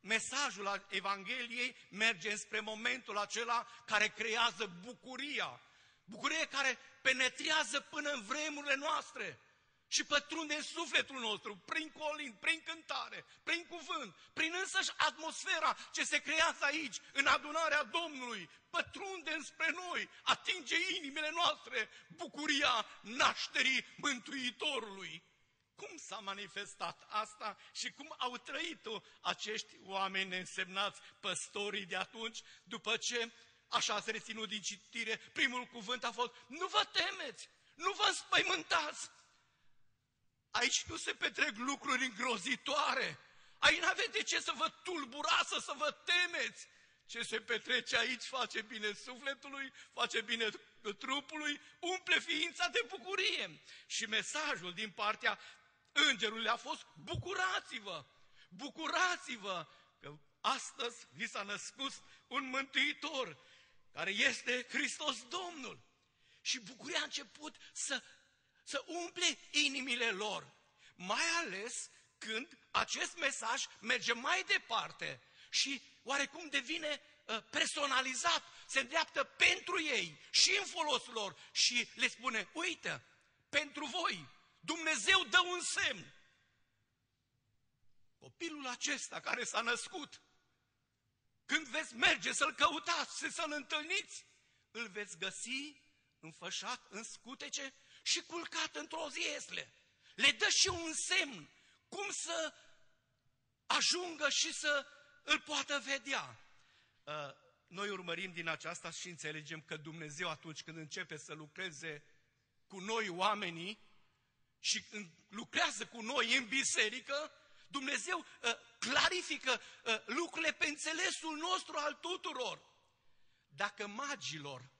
mesajul Evangheliei merge spre momentul acela care creează bucuria. Bucurie care penetrează până în vremurile noastre și pătrunde în sufletul nostru, prin colin, prin cântare, prin cuvânt, prin însăși atmosfera ce se creează aici, în adunarea Domnului, pătrunde înspre noi, atinge inimile noastre bucuria nașterii Mântuitorului. Cum s-a manifestat asta și cum au trăit-o acești oameni neînsemnați, păstorii de atunci, după ce, așa ați reținut din citire, primul cuvânt a fost, nu vă temeți, nu vă spăimântați, Aici nu se petrec lucruri îngrozitoare. Aici nu aveți de ce să vă tulburați, să vă temeți. Ce se petrece aici face bine sufletului, face bine trupului, umple ființa de bucurie. Și mesajul din partea îngerului a fost, bucurați-vă, bucurați-vă că astăzi vi s-a născut un mântuitor care este Hristos Domnul. Și bucuria a început să să umple inimile lor. Mai ales când acest mesaj merge mai departe și oarecum devine uh, personalizat, se îndreaptă pentru ei și în folos lor și le spune, uite, pentru voi, Dumnezeu dă un semn. copilul acesta care s-a născut, când veți merge să-l căutați și să-l întâlniți, îl veți găsi înfășat în scutece și culcat într-o ziesle. Le dă și un semn cum să ajungă și să îl poată vedea. Uh, noi urmărim din aceasta și înțelegem că Dumnezeu atunci când începe să lucreze cu noi oamenii și lucrează cu noi în biserică, Dumnezeu uh, clarifică uh, lucrurile pe înțelesul nostru al tuturor. Dacă magilor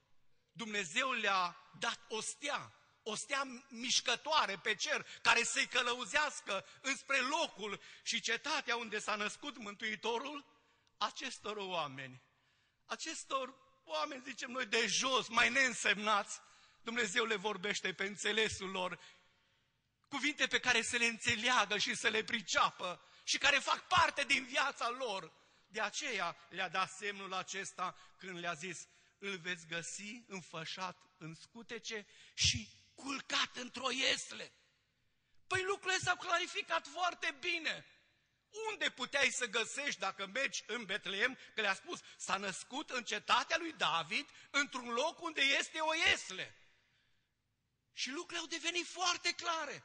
Dumnezeu le-a dat o stea, o stea mișcătoare pe cer, care să-i călăuzească înspre locul și cetatea unde s-a născut Mântuitorul, acestor oameni, acestor oameni, zicem noi, de jos, mai neînsemnați, Dumnezeu le vorbește pe înțelesul lor, cuvinte pe care să le înțeleagă și să le priceapă și care fac parte din viața lor. De aceea le-a dat semnul acesta când le-a zis, îl veți găsi înfășat în scutece și culcat într-o iesle. Păi lucrurile s-au clarificat foarte bine. Unde puteai să găsești dacă mergi în Betleem, că le-a spus, s-a născut în cetatea lui David, într-un loc unde este o iesle. Și lucrurile au devenit foarte clare.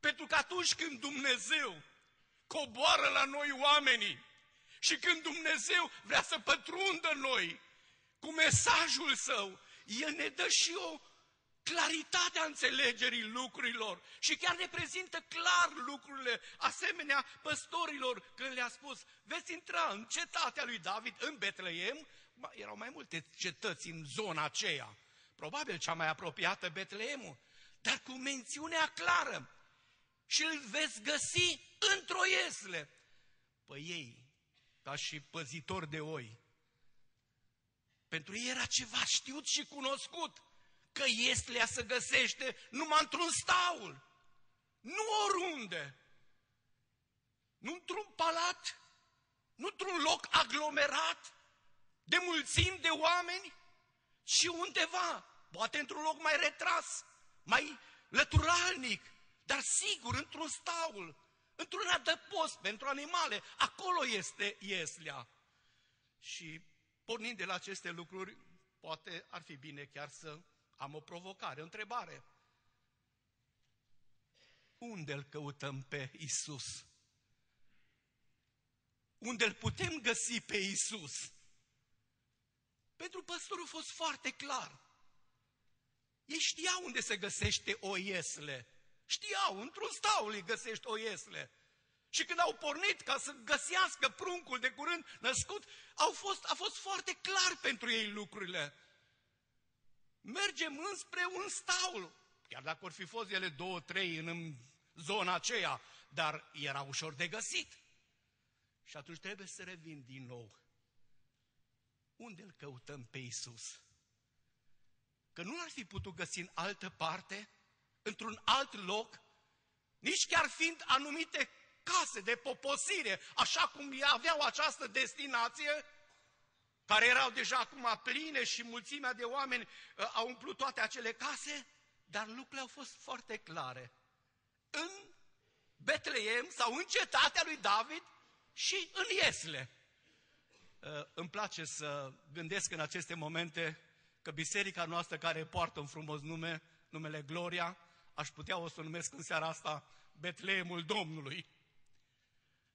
Pentru că atunci când Dumnezeu coboară la noi oamenii și când Dumnezeu vrea să pătrundă noi cu mesajul său, El ne dă și o claritatea înțelegerii lucrurilor. Și chiar ne prezintă clar lucrurile, asemenea păstorilor când le-a spus, veți intra în cetatea lui David, în Betleem, erau mai multe cetăți în zona aceea, probabil cea mai apropiată Betleemul, dar cu mențiunea clară, și îl veți găsi într-o iesle. Păi ei, ca și păzitori de oi, pentru ei era ceva știut și cunoscut, că ieslea se găsește numai într-un staul, nu oriunde, nu într-un palat, nu într-un loc aglomerat de mulțimi de oameni, ci undeva, poate într-un loc mai retras, mai lăturalnic, dar sigur, într-un staul, într-un adăpost pentru animale, acolo este ieslea. Și pornind de la aceste lucruri, poate ar fi bine chiar să am o provocare, o întrebare. Unde îl căutăm pe Isus? Unde îl putem găsi pe Isus? Pentru păstor a fost foarte clar. Ei știau unde se găsește o iesle. Știau, într-un staul îi găsești o iesle. Și când au pornit ca să găsească pruncul de curând născut, au fost, a fost foarte clar pentru ei lucrurile. Mergem înspre un staul, chiar dacă ar fi fost ele două, trei în zona aceea, dar era ușor de găsit. Și atunci trebuie să revin din nou. Unde îl căutăm pe Isus? Că nu l-ar fi putut găsi în altă parte? într-un alt loc, nici chiar fiind anumite case de poposire, așa cum aveau această destinație, care erau deja acum pline și mulțimea de oameni uh, au umplut toate acele case, dar lucrurile au fost foarte clare. În Betleem sau în cetatea lui David și în Iesle. Uh, îmi place să gândesc în aceste momente că biserica noastră care poartă un frumos nume, numele Gloria, aș putea o să numesc în seara asta Betleemul Domnului.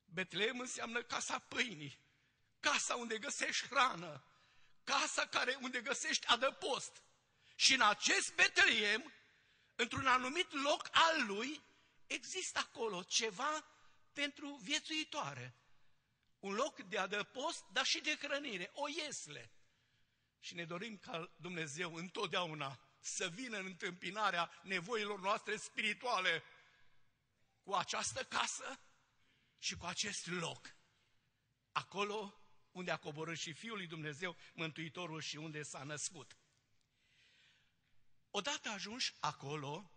Betleem înseamnă casa pâinii, casa unde găsești hrană, casa care, unde găsești adăpost. Și în acest Betleem, într-un anumit loc al lui, există acolo ceva pentru viețuitoare. Un loc de adăpost, dar și de hrănire, o iesle. Și ne dorim ca Dumnezeu întotdeauna să vină în întâmpinarea nevoilor noastre spirituale cu această casă și cu acest loc. Acolo unde a coborât și Fiul lui Dumnezeu, Mântuitorul și unde s-a născut. Odată ajunși acolo,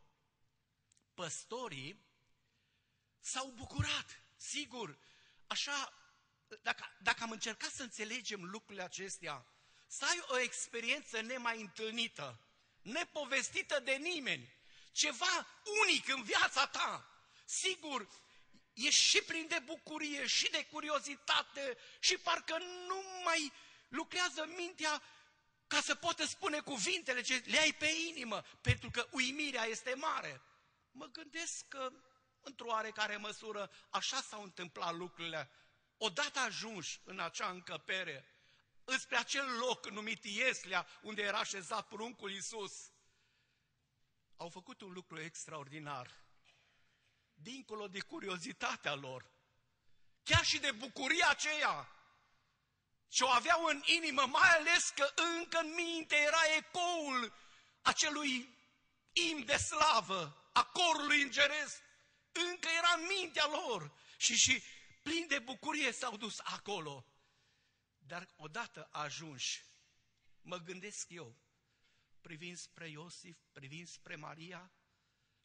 păstorii s-au bucurat, sigur, așa, dacă, dacă am încercat să înțelegem lucrurile acestea, să ai o experiență nemai întâlnită, nepovestită de nimeni, ceva unic în viața ta. Sigur, e și plin de bucurie și de curiozitate și parcă nu mai lucrează mintea ca să poată spune cuvintele ce le ai pe inimă, pentru că uimirea este mare. Mă gândesc că, într-o oarecare măsură, așa s-au întâmplat lucrurile. Odată ajunși în acea încăpere, înspre acel loc numit Ieslea, unde era așezat pruncul Iisus, au făcut un lucru extraordinar. Dincolo de curiozitatea lor, chiar și de bucuria aceea, ce o aveau în inimă, mai ales că încă în minte era ecoul acelui im de slavă, a corului îngeresc, încă era în mintea lor. Și, și plin de bucurie s-au dus acolo. Dar odată ajunși, mă gândesc eu, privind spre Iosif, privind spre Maria,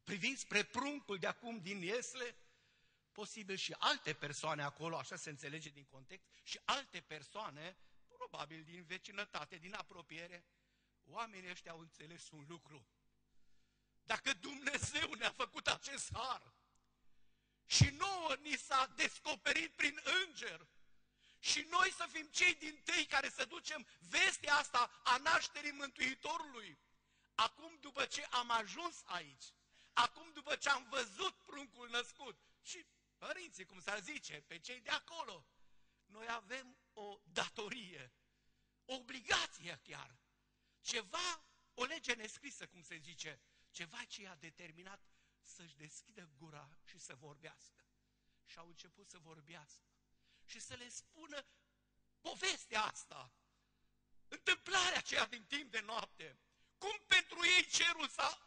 privind spre pruncul de acum din Iesle, posibil și alte persoane acolo, așa se înțelege din context, și alte persoane, probabil din vecinătate, din apropiere, oamenii ăștia au înțeles un lucru. Dacă Dumnezeu ne-a făcut acest har și nouă ni s-a descoperit prin înger și noi să fim cei din tăi care să ducem vestea asta a nașterii Mântuitorului, acum după ce am ajuns aici, acum după ce am văzut pruncul născut și părinții, cum s-ar zice, pe cei de acolo, noi avem o datorie, o obligație chiar, ceva, o lege nescrisă, cum se zice, ceva ce i-a determinat să-și deschidă gura și să vorbească. Și au început să vorbească. Și să le spună povestea asta, întâmplarea aceea din timp de noapte, cum pentru ei cerul s-a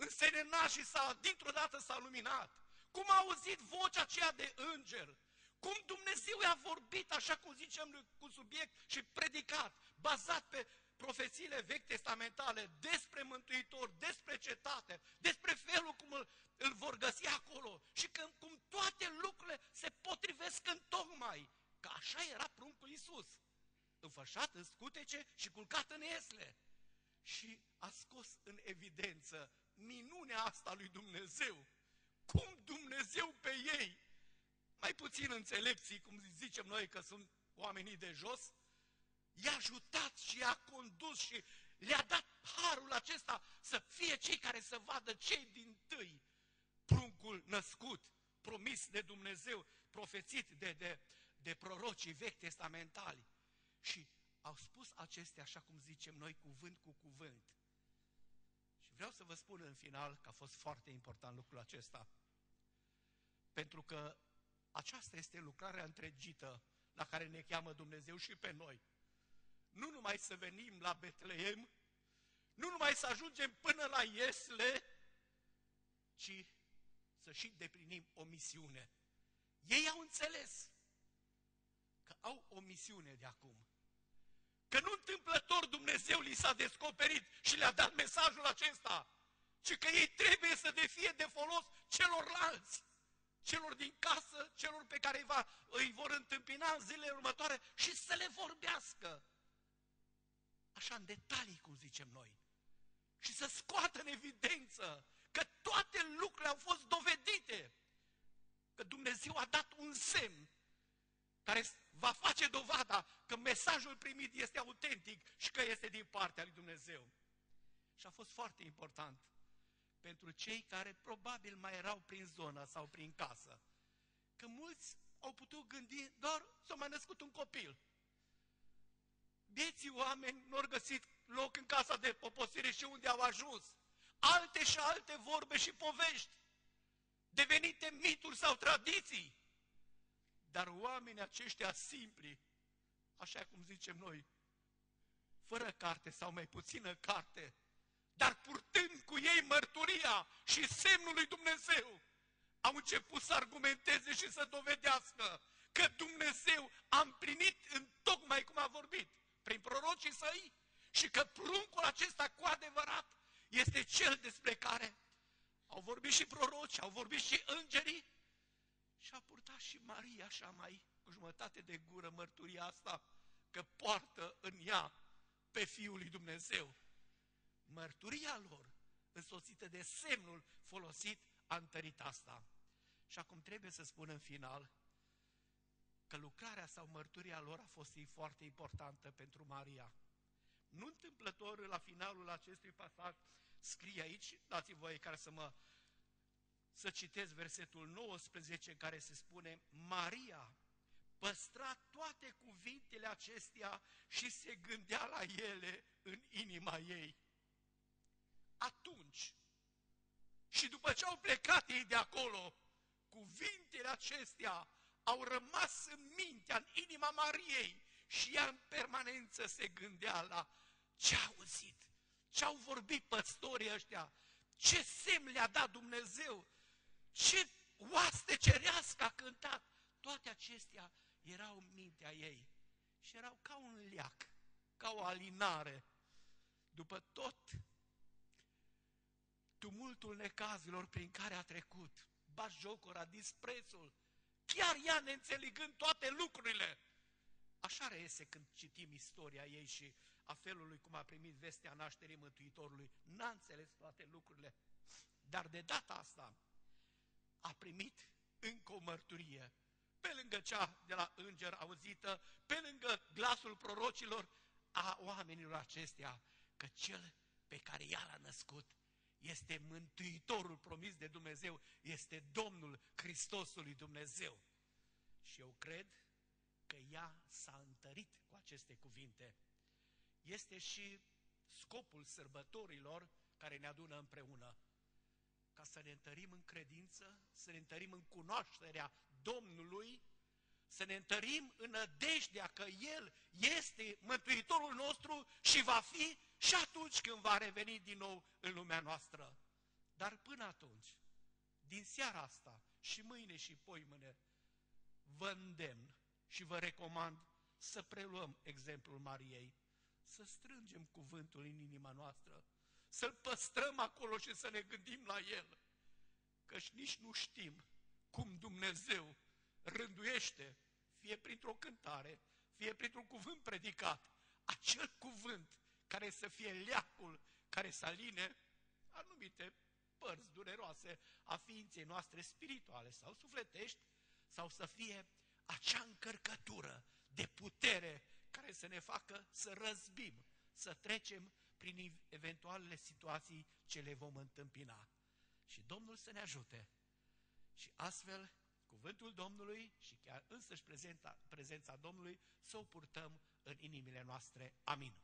înserenat și s-a, dintr-o dată s-a luminat, cum a auzit vocea aceea de înger, cum Dumnezeu i-a vorbit, așa cum zicem cu subiect și predicat, bazat pe profețiile vechi testamentale despre Mântuitor, despre cetate, despre felul cum îl, îl vor găsi acolo și când, cum toate lucrurile se potrivesc în tocmai, că așa era pruncul Iisus, înfășat în scutece și culcat în esle. Și a scos în evidență minunea asta lui Dumnezeu. Cum Dumnezeu pe ei, mai puțin înțelepții, cum zicem noi că sunt oamenii de jos, i-a ajutat și i-a condus și le-a dat harul acesta să fie cei care să vadă cei din tâi pruncul născut, promis de Dumnezeu, profețit de, de, de prorocii vechi testamentali. Și au spus acestea, așa cum zicem noi, cuvânt cu cuvânt. Și vreau să vă spun în final că a fost foarte important lucrul acesta. Pentru că aceasta este lucrarea întregită la care ne cheamă Dumnezeu și pe noi nu numai să venim la Betleem, nu numai să ajungem până la Iesle, ci să și deplinim o misiune. Ei au înțeles că au o misiune de acum. Că nu întâmplător Dumnezeu li s-a descoperit și le-a dat mesajul acesta, ci că ei trebuie să de fie de folos celorlalți, celor din casă, celor pe care îi, va, îi vor întâmpina în zilele următoare și să le vorbească. Așa în detalii, cum zicem noi, și să scoată în evidență că toate lucrurile au fost dovedite, că Dumnezeu a dat un semn care va face dovada că mesajul primit este autentic și că este din partea lui Dumnezeu. Și a fost foarte important pentru cei care probabil mai erau prin zonă sau prin casă. Că mulți au putut gândi doar s-a mai născut un copil vieții oameni nu au găsit loc în casa de poposire și unde au ajuns. Alte și alte vorbe și povești, devenite mituri sau tradiții. Dar oamenii aceștia simpli, așa cum zicem noi, fără carte sau mai puțină carte, dar purtând cu ei mărturia și semnul lui Dumnezeu, au început să argumenteze și să dovedească că Dumnezeu a împlinit în tocmai cum a vorbit prin prorocii săi și că pruncul acesta cu adevărat este cel despre care au vorbit și proroci, au vorbit și îngerii și a purtat și Maria așa mai cu jumătate de gură mărturia asta că poartă în ea pe Fiul lui Dumnezeu. Mărturia lor, însoțită de semnul folosit, a întărit asta. Și acum trebuie să spun în final că lucrarea sau mărturia lor a fost foarte importantă pentru Maria. Nu întâmplător, la finalul acestui pasaj, scrie aici, dați voie care să mă să citesc versetul 19 în care se spune Maria păstra toate cuvintele acestea și se gândea la ele în inima ei. Atunci, și după ce au plecat ei de acolo, cuvintele acestea au rămas în mintea, în inima Mariei și ea în permanență se gândea la ce a auzit, ce au vorbit păstorii ăștia, ce semn le-a dat Dumnezeu, ce oaste cerească a cântat. Toate acestea erau în mintea ei și erau ca un leac, ca o alinare. După tot tumultul necazilor prin care a trecut, bajocora, disprețul, chiar ea neînțelegând toate lucrurile. Așa reiese când citim istoria ei și a felului cum a primit vestea nașterii Mântuitorului. N-a înțeles toate lucrurile, dar de data asta a primit încă o mărturie pe lângă cea de la înger auzită, pe lângă glasul prorocilor a oamenilor acestea, că cel pe care ea l-a născut este Mântuitorul promis de Dumnezeu, este Domnul Hristosului Dumnezeu. Și eu cred că ea s-a întărit cu aceste cuvinte. Este și scopul sărbătorilor care ne adună împreună ca să ne întărim în credință, să ne întărim în cunoașterea Domnului, să ne întărim în nădejdea că El este Mântuitorul nostru și va fi și atunci când va reveni din nou în lumea noastră. Dar până atunci, din seara asta și mâine și poimâne, vă îndemn și vă recomand să preluăm exemplul Mariei, să strângem cuvântul în inima noastră, să-l păstrăm acolo și să ne gândim la el. Căci nici nu știm cum Dumnezeu rânduiește, fie printr-o cântare, fie printr-un cuvânt predicat, acel cuvânt care să fie leacul, care să aline anumite părți dureroase a ființei noastre spirituale sau sufletești, sau să fie acea încărcătură de putere care să ne facă să răzbim, să trecem prin eventualele situații ce le vom întâmpina. Și Domnul să ne ajute. Și astfel, cuvântul Domnului și chiar însăși prezența, prezența Domnului să o purtăm în inimile noastre. Amin.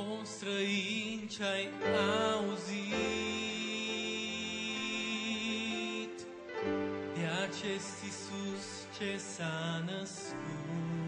O străin ce-ai auzit. De acest Iisus ce s-a născut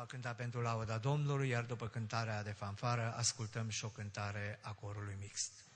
va cânta pentru lauda Domnului, iar după cântarea de fanfară ascultăm și o cântare a corului mixt.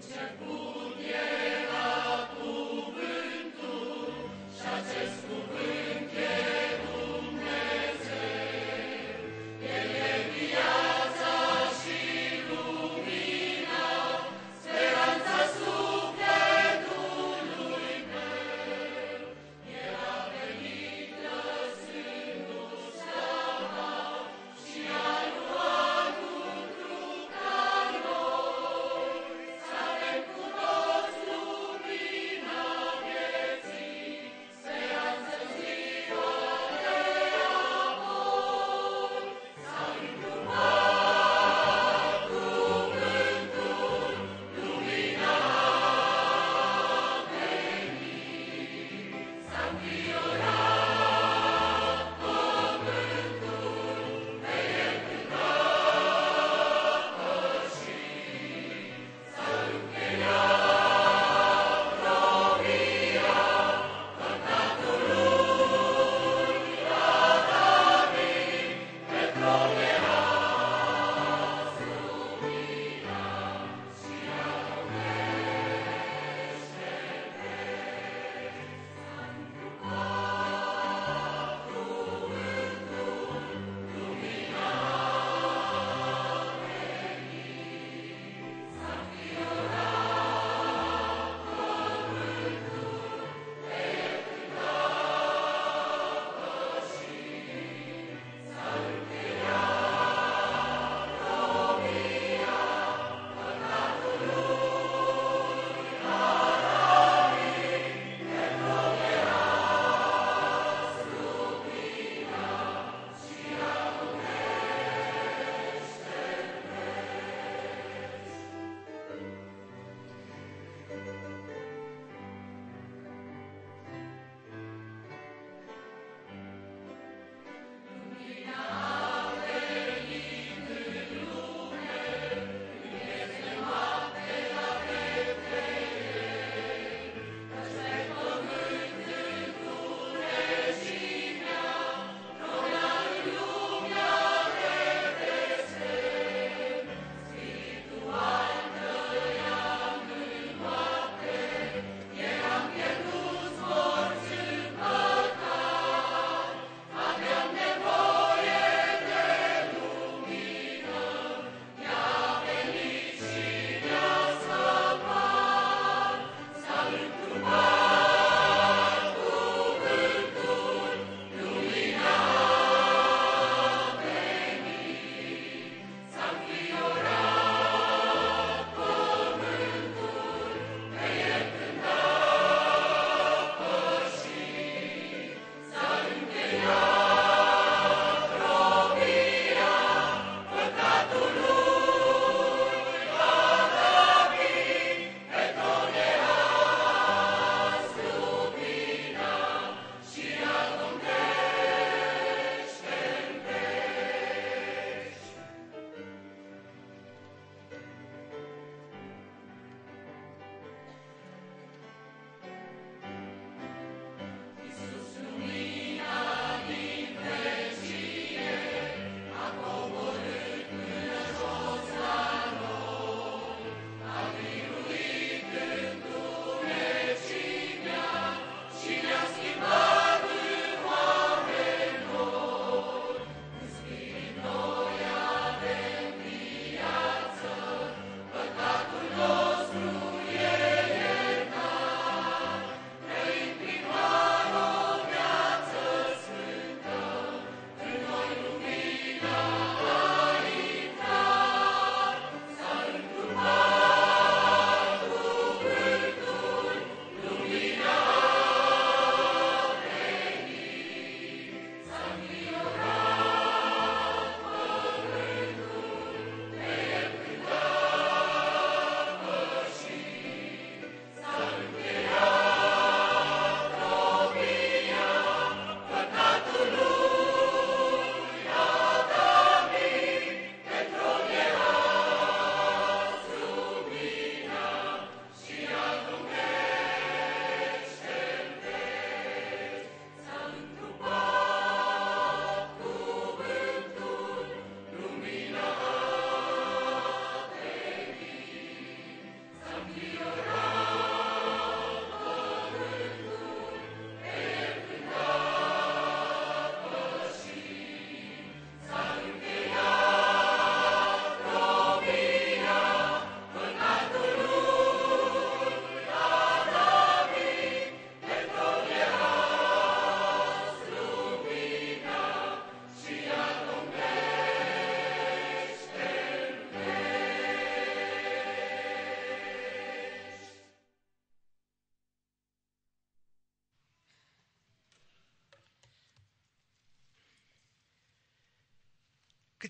Să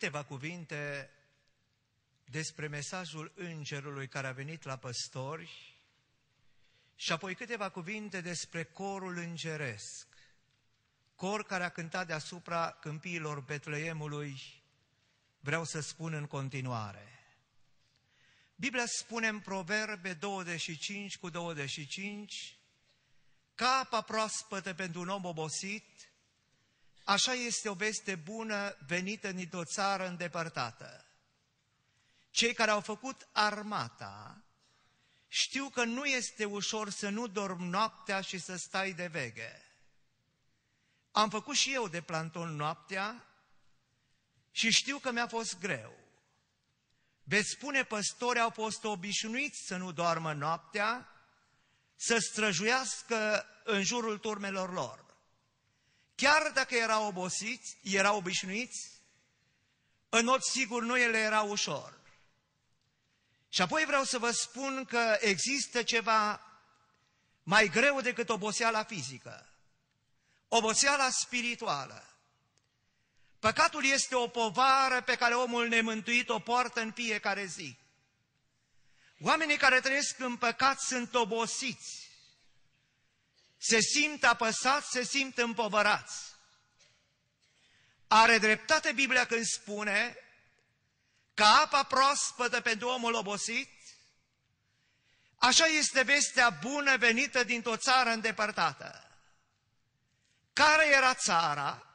câteva cuvinte despre mesajul îngerului care a venit la păstori și apoi câteva cuvinte despre corul îngeresc, cor care a cântat deasupra câmpiilor Betleemului, vreau să spun în continuare. Biblia spune în Proverbe 25 cu 25, capa proaspătă pentru un om obosit, așa este o veste bună venită dintr-o țară îndepărtată. Cei care au făcut armata știu că nu este ușor să nu dorm noaptea și să stai de veghe. Am făcut și eu de planton noaptea și știu că mi-a fost greu. Veți spune, păstorii au fost obișnuiți să nu doarmă noaptea, să străjuiască în jurul turmelor lor. Chiar dacă erau obosiți, erau obișnuiți, în mod sigur nu ele era ușor. Și apoi vreau să vă spun că există ceva mai greu decât oboseala fizică. Oboseala spirituală. Păcatul este o povară pe care omul nemântuit o poartă în fiecare zi. Oamenii care trăiesc în păcat sunt obosiți. Se simt apăsați, se simt împovărați. Are dreptate Biblia când spune că apa proaspătă pentru omul obosit, așa este vestea bună venită dintr-o țară îndepărtată. Care era țara?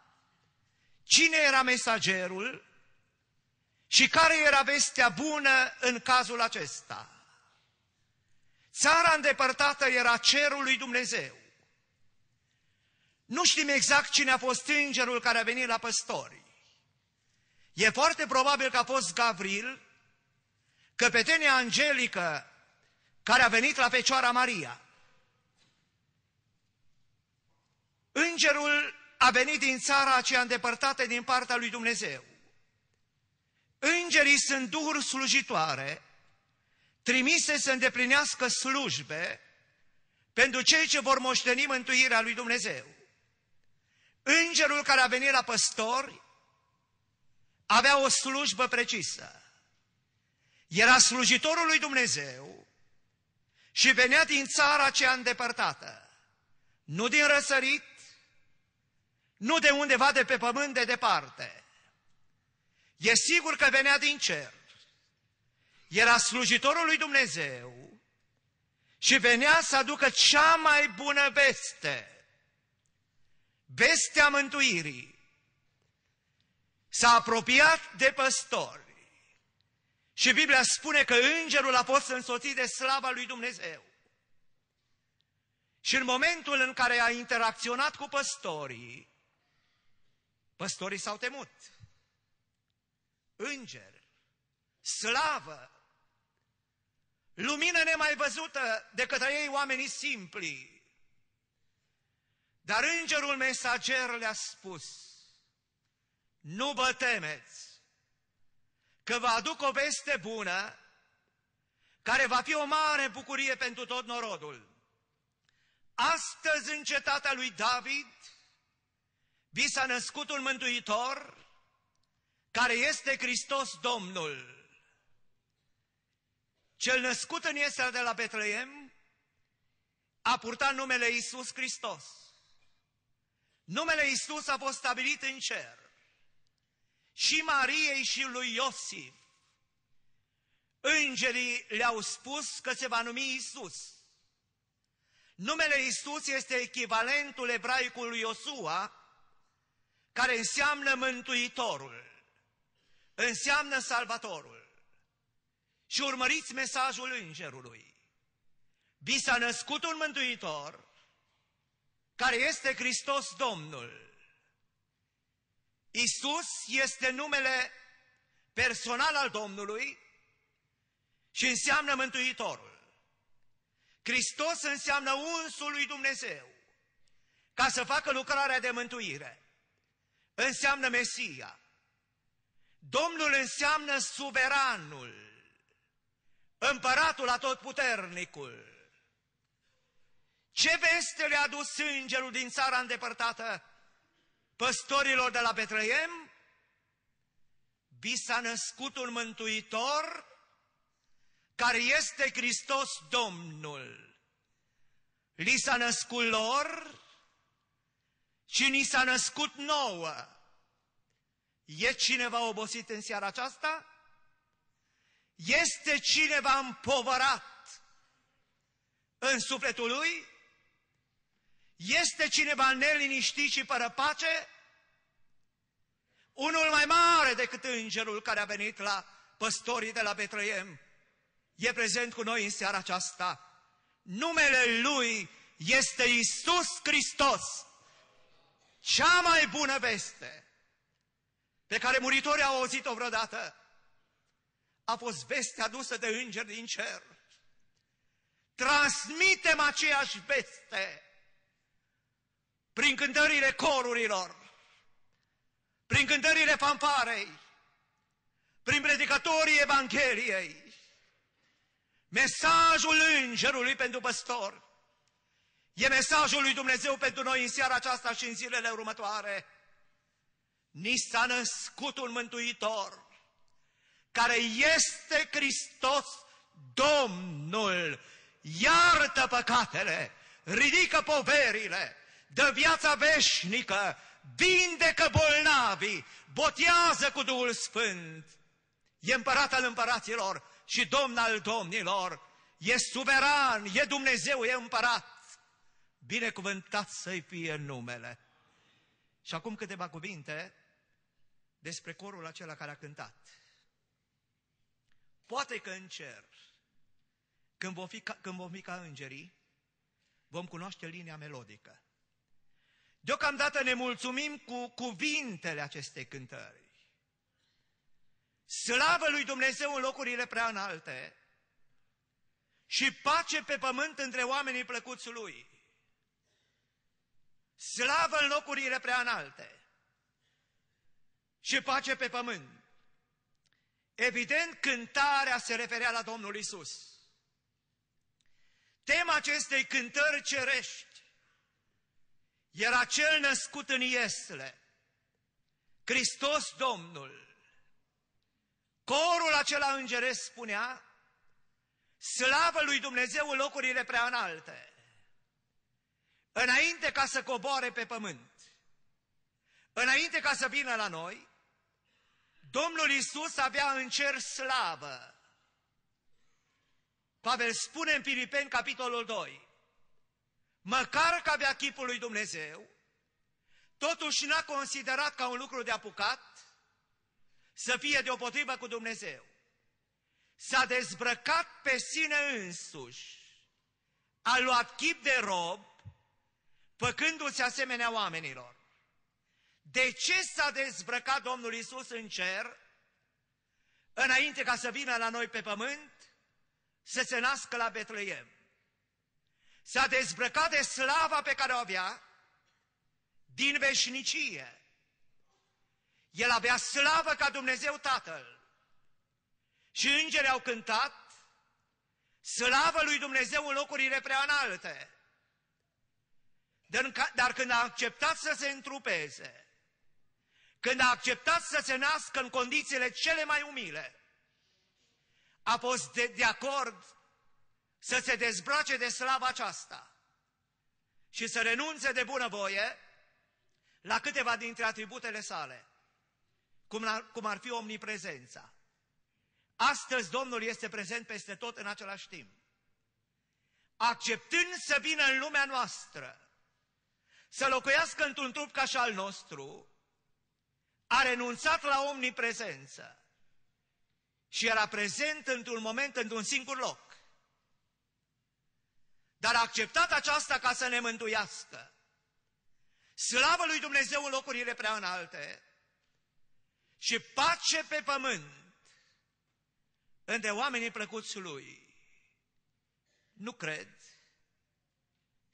Cine era mesagerul? Și care era vestea bună în cazul acesta? Țara îndepărtată era cerul lui Dumnezeu. Nu știm exact cine a fost îngerul care a venit la păstori. E foarte probabil că a fost Gavril, căpetenia angelică care a venit la Fecioara Maria. Îngerul a venit din țara aceea îndepărtată din partea lui Dumnezeu. Îngerii sunt duhuri slujitoare, trimise să îndeplinească slujbe pentru cei ce vor moșteni mântuirea lui Dumnezeu. Îngerul care a venit la păstori avea o slujbă precisă. Era slujitorul lui Dumnezeu și venea din țara aceea îndepărtată, nu din răsărit, nu de undeva de pe pământ de departe. E sigur că venea din cer. Era slujitorul lui Dumnezeu și venea să aducă cea mai bună veste, vestea mântuirii. S-a apropiat de păstori și Biblia spune că îngerul a fost însoțit de slava lui Dumnezeu. Și în momentul în care a interacționat cu păstorii, Păstorii s-au temut. Îngeri, slavă, lumină nemai văzută de către ei oamenii simpli. Dar îngerul mesager le-a spus, nu vă temeți, că vă aduc o veste bună, care va fi o mare bucurie pentru tot norodul. Astăzi în cetatea lui David, vi s-a născut un mântuitor care este Hristos Domnul. Cel născut în Iesea de la Betleem a purtat numele Iisus Hristos. Numele Iisus a fost stabilit în cer. Și Mariei și lui Iosif. Îngerii le-au spus că se va numi Iisus. Numele Iisus este echivalentul ebraicului Iosua, care înseamnă Mântuitorul, înseamnă Salvatorul. Și urmăriți mesajul Îngerului. Vi s-a născut un Mântuitor, care este Hristos Domnul. Isus este numele personal al Domnului și înseamnă Mântuitorul. Hristos înseamnă unsul lui Dumnezeu ca să facă lucrarea de mântuire înseamnă Mesia. Domnul înseamnă suveranul, împăratul atotputernicul. Ce veste le-a dus îngerul din țara îndepărtată păstorilor de la Betleem? vi s-a născut un mântuitor care este Hristos Domnul. Li s-a născut lor și ni s-a născut nouă. E cineva obosit în seara aceasta? Este cineva împovărat în sufletul lui? Este cineva neliniștit și fără pace? Unul mai mare decât îngerul care a venit la păstorii de la Betleem e prezent cu noi în seara aceasta. Numele Lui este Isus Hristos. Cea mai bună veste pe care muritorii au auzit-o vreodată a fost veste adusă de îngeri din cer. Transmitem aceeași veste prin cântările corurilor, prin cântările fanfarei, prin predicatorii Evangheliei, mesajul îngerului pentru păstor, e mesajul lui Dumnezeu pentru noi în seara aceasta și în zilele următoare. Ni s-a născut un mântuitor care este Hristos Domnul, iartă păcatele, ridică poverile, dă viața veșnică, vindecă bolnavii, botează cu Duhul Sfânt. E împărat al împăraților și domn al domnilor, e suveran, e Dumnezeu, e împărat. Binecuvântat să-i fie numele. Și acum câteva cuvinte despre corul acela care a cântat. Poate că în cer, când vom fi ca, când vom fi ca îngerii, vom cunoaște linia melodică. Deocamdată ne mulțumim cu cuvintele acestei cântări. Slavă lui Dumnezeu în locurile prea înalte și pace pe pământ între oamenii plăcuți lui. Slavă în locurile prea înalte și pace pe pământ. Evident, cântarea se referea la Domnul Isus. Tema acestei cântări cerești era cel născut în Iesle, Hristos Domnul. Corul acela îngeresc spunea, slavă lui Dumnezeu în locurile prea înalte, înainte ca să coboare pe pământ, înainte ca să vină la noi, Domnul Isus avea în cer slavă. Pavel spune în Filipeni, capitolul 2, măcar că avea chipul lui Dumnezeu, totuși n-a considerat ca un lucru de apucat să fie deopotrivă cu Dumnezeu. S-a dezbrăcat pe sine însuși, a luat chip de rob, făcându-se asemenea oamenilor. De ce s-a dezbrăcat Domnul Isus în cer, înainte ca să vină la noi pe pământ, să se nască la Betleem? S-a dezbrăcat de slava pe care o avea din veșnicie. El avea slavă ca Dumnezeu Tatăl. Și îngerii au cântat slavă lui Dumnezeu în locurile prea înalte. Dar când a acceptat să se întrupeze, când a acceptat să se nască în condițiile cele mai umile, a fost de, de acord să se dezbrace de slava aceasta și să renunțe de bunăvoie la câteva dintre atributele sale, cum, cum ar fi omniprezența. Astăzi Domnul este prezent peste tot în același timp. Acceptând să vină în lumea noastră, să locuiască într-un trup ca și al nostru, a renunțat la omniprezență și era prezent într-un moment, într-un singur loc. Dar a acceptat aceasta ca să ne mântuiască. Slavă lui Dumnezeu în locurile prea înalte și pace pe pământ între oamenii plăcuți lui. Nu cred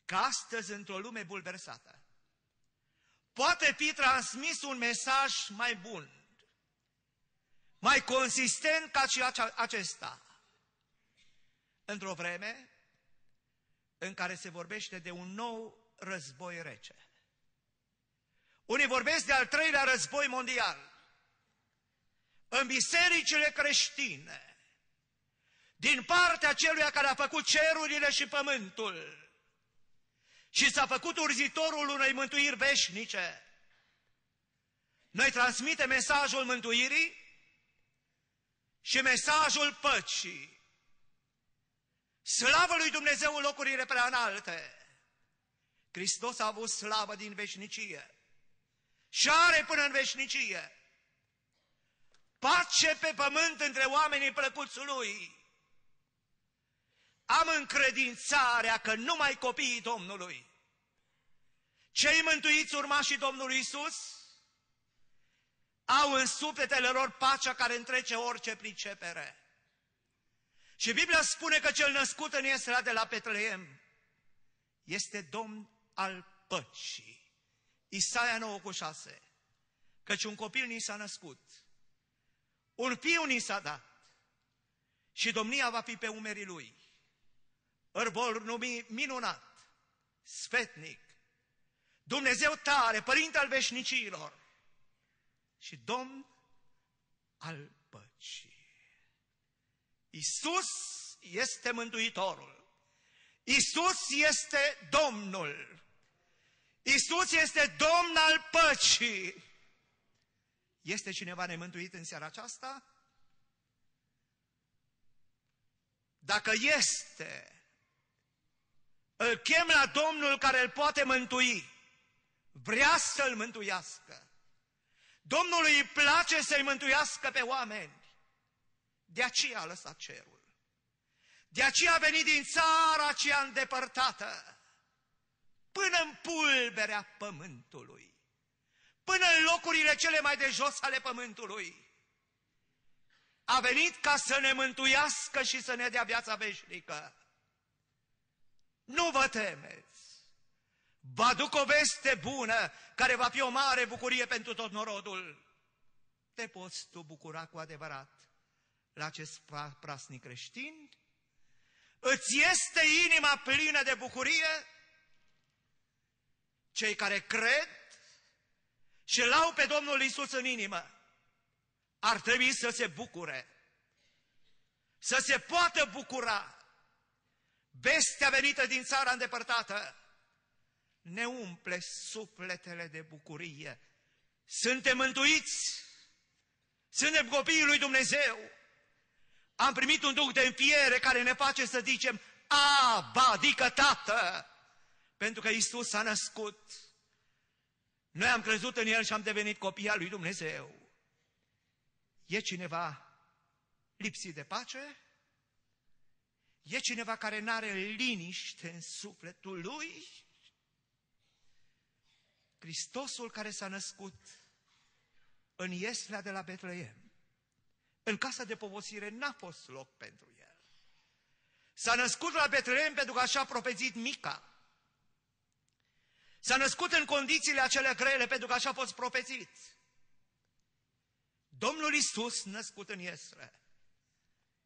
că astăzi, într-o lume bulversată, poate fi transmis un mesaj mai bun, mai consistent ca și acesta. Într-o vreme în care se vorbește de un nou război rece. Unii vorbesc de al treilea război mondial. în bisericile creștine, din partea celui care a făcut cerurile și pământul și s-a făcut urzitorul unei mântuiri veșnice, noi transmitem mesajul mântuirii și mesajul păcii. Slavă lui Dumnezeu în locurile prea înalte. Hristos a avut slavă din veșnicie și are până în veșnicie. Pace pe pământ între oamenii plăcuți lui. Am încredințarea că numai copiii Domnului, cei mântuiți urmașii Domnului Isus, au în sufletele lor pacea care întrece orice pricepere. Și Biblia spune că cel născut în Israel de la Petleem este Domn al păcii. Isaia 9 cu 6. Căci un copil ni s-a născut, un fiu ni s-a dat și domnia va fi pe umerii lui. Îl vor numi minunat, sfetnic, Dumnezeu tare, Părinte al veșnicilor și Domn al păcii. Isus este Mântuitorul. Isus este Domnul. Isus este Domn al păcii. Este cineva nemântuit în seara aceasta? Dacă este, îl chem la Domnul care îl poate mântui. Vrea să-l mântuiască. Domnului îi place să-i mântuiască pe oameni. De aceea a lăsat cerul. De aceea a venit din țara aceea îndepărtată, până în pulberea pământului, până în locurile cele mai de jos ale pământului. A venit ca să ne mântuiască și să ne dea viața veșnică. Nu vă temeți! Vă aduc o veste bună care va fi o mare bucurie pentru tot norodul. Te poți tu bucura cu adevărat la acest prasnic creștin? Îți este inima plină de bucurie? Cei care cred și l-au pe Domnul Isus în inimă ar trebui să se bucure, să se poată bucura. Vestea venită din țara îndepărtată ne umple sufletele de bucurie. Suntem mântuiți, suntem copiii lui Dumnezeu. Am primit un duc de înfiere care ne face să zicem, Aba, adică Tată, pentru că Isus s-a născut. Noi am crezut în El și am devenit copii al lui Dumnezeu. E cineva lipsit de pace? E cineva care nu are liniște în sufletul lui? Hristosul care s-a născut în Ieslea de la Betleem, în casa de povosire n-a fost loc pentru el. S-a născut la Betleem pentru că așa a profețit Mica. S-a născut în condițiile acelea grele pentru că așa a fost profețit. Domnul Isus, născut în Iesre,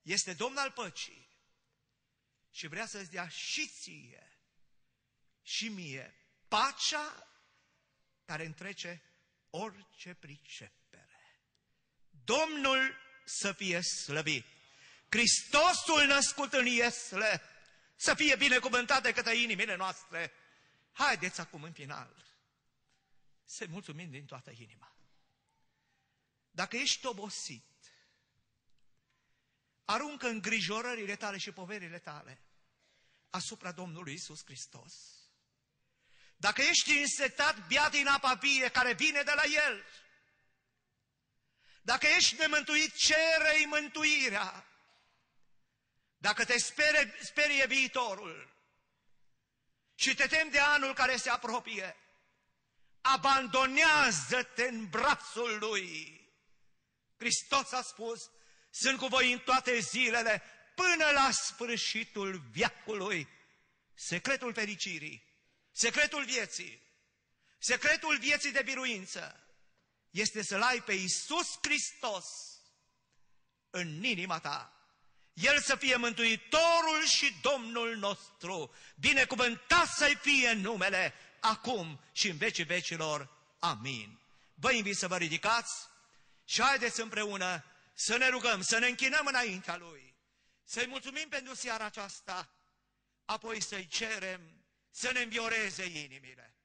este Domn al păcii și vrea să-ți dea și ție și mie pacea care întrece orice pricepere. Domnul să fie slăvit. Hristosul născut în Iesle să fie binecuvântat de către inimile noastre. Haideți acum în final să mulțumim din toată inima. Dacă ești obosit, aruncă îngrijorările tale și poverile tale asupra Domnului Isus Hristos dacă ești însetat, bea din apa vie care vine de la El. Dacă ești nemântuit, cere-i mântuirea. Dacă te sperie, sperie viitorul și te temi de anul care se apropie, abandonează-te în brațul Lui. Hristos a spus, sunt cu voi în toate zilele, până la sfârșitul viacului. Secretul fericirii Secretul vieții, secretul vieții de biruință este să-L ai pe Iisus Hristos în inima ta. El să fie Mântuitorul și Domnul nostru. Binecuvântat să-i fie numele acum și în vecii vecilor. Amin. Vă invit să vă ridicați și haideți împreună să ne rugăm, să ne închinăm înaintea Lui, să-i mulțumim pentru seara aceasta, apoi să-i cerem să ne învioreze inimile.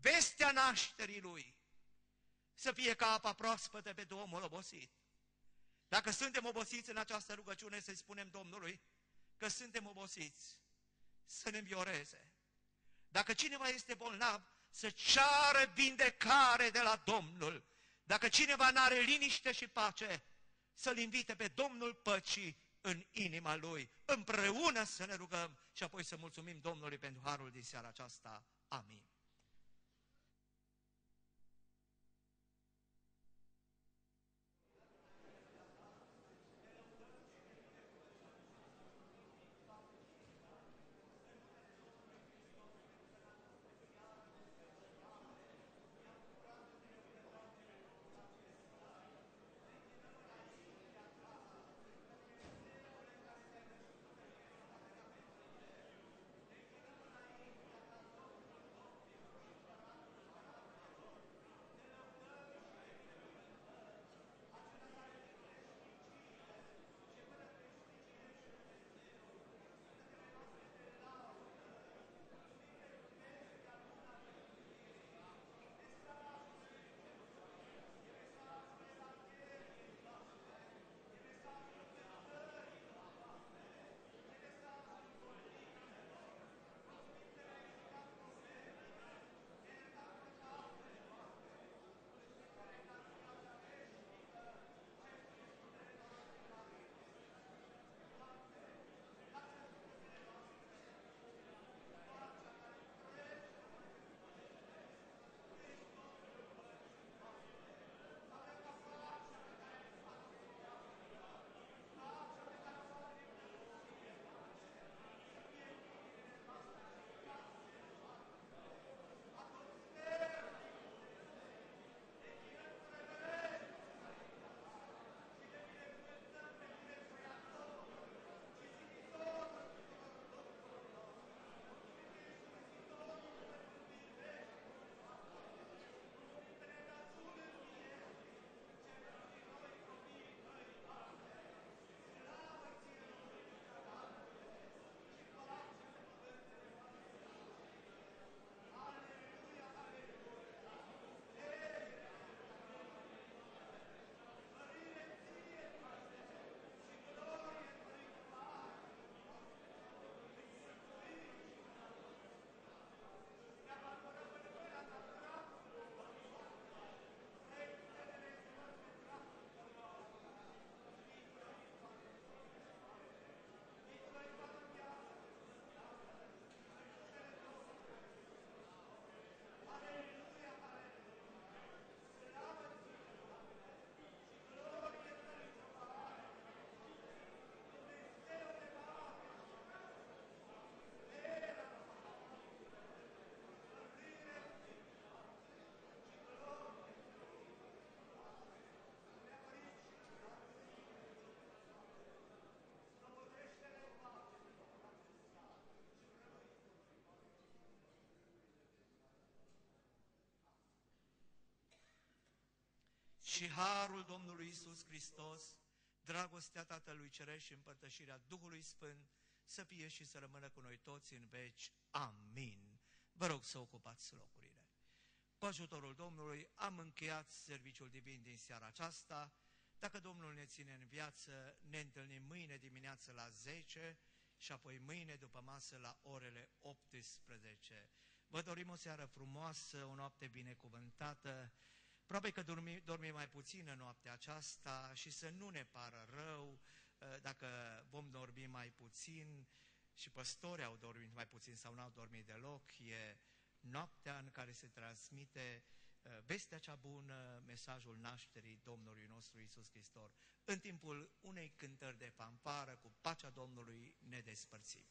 Vestea nașterii Lui să fie ca apa proaspătă pe omul obosit. Dacă suntem obosiți în această rugăciune, să-i spunem Domnului că suntem obosiți, să ne învioreze. Dacă cineva este bolnav, să ceară vindecare de la Domnul. Dacă cineva nu are liniște și pace, să-L invite pe Domnul păcii în inima Lui. Împreună să ne rugăm și apoi să mulțumim Domnului pentru harul din seara aceasta. Amin. Și harul Domnului Isus Hristos, dragostea Tatălui Ceresc și împărtășirea Duhului Sfânt să fie și să rămână cu noi toți în veci. Amin. Vă rog să ocupați locurile. Cu ajutorul Domnului am încheiat serviciul divin din seara aceasta. Dacă Domnul ne ține în viață, ne întâlnim mâine dimineață la 10 și apoi mâine după masă la orele 18. Vă dorim o seară frumoasă, o noapte binecuvântată, Probabil că dormi, dormi mai puțin în noaptea aceasta și să nu ne pară rău uh, dacă vom dormi mai puțin și păstorii au dormit mai puțin sau n-au dormit deloc. E noaptea în care se transmite uh, vestea cea bună, mesajul nașterii Domnului nostru Isus Hristos. În timpul unei cântări de fanfară, cu pacea Domnului ne despărțim.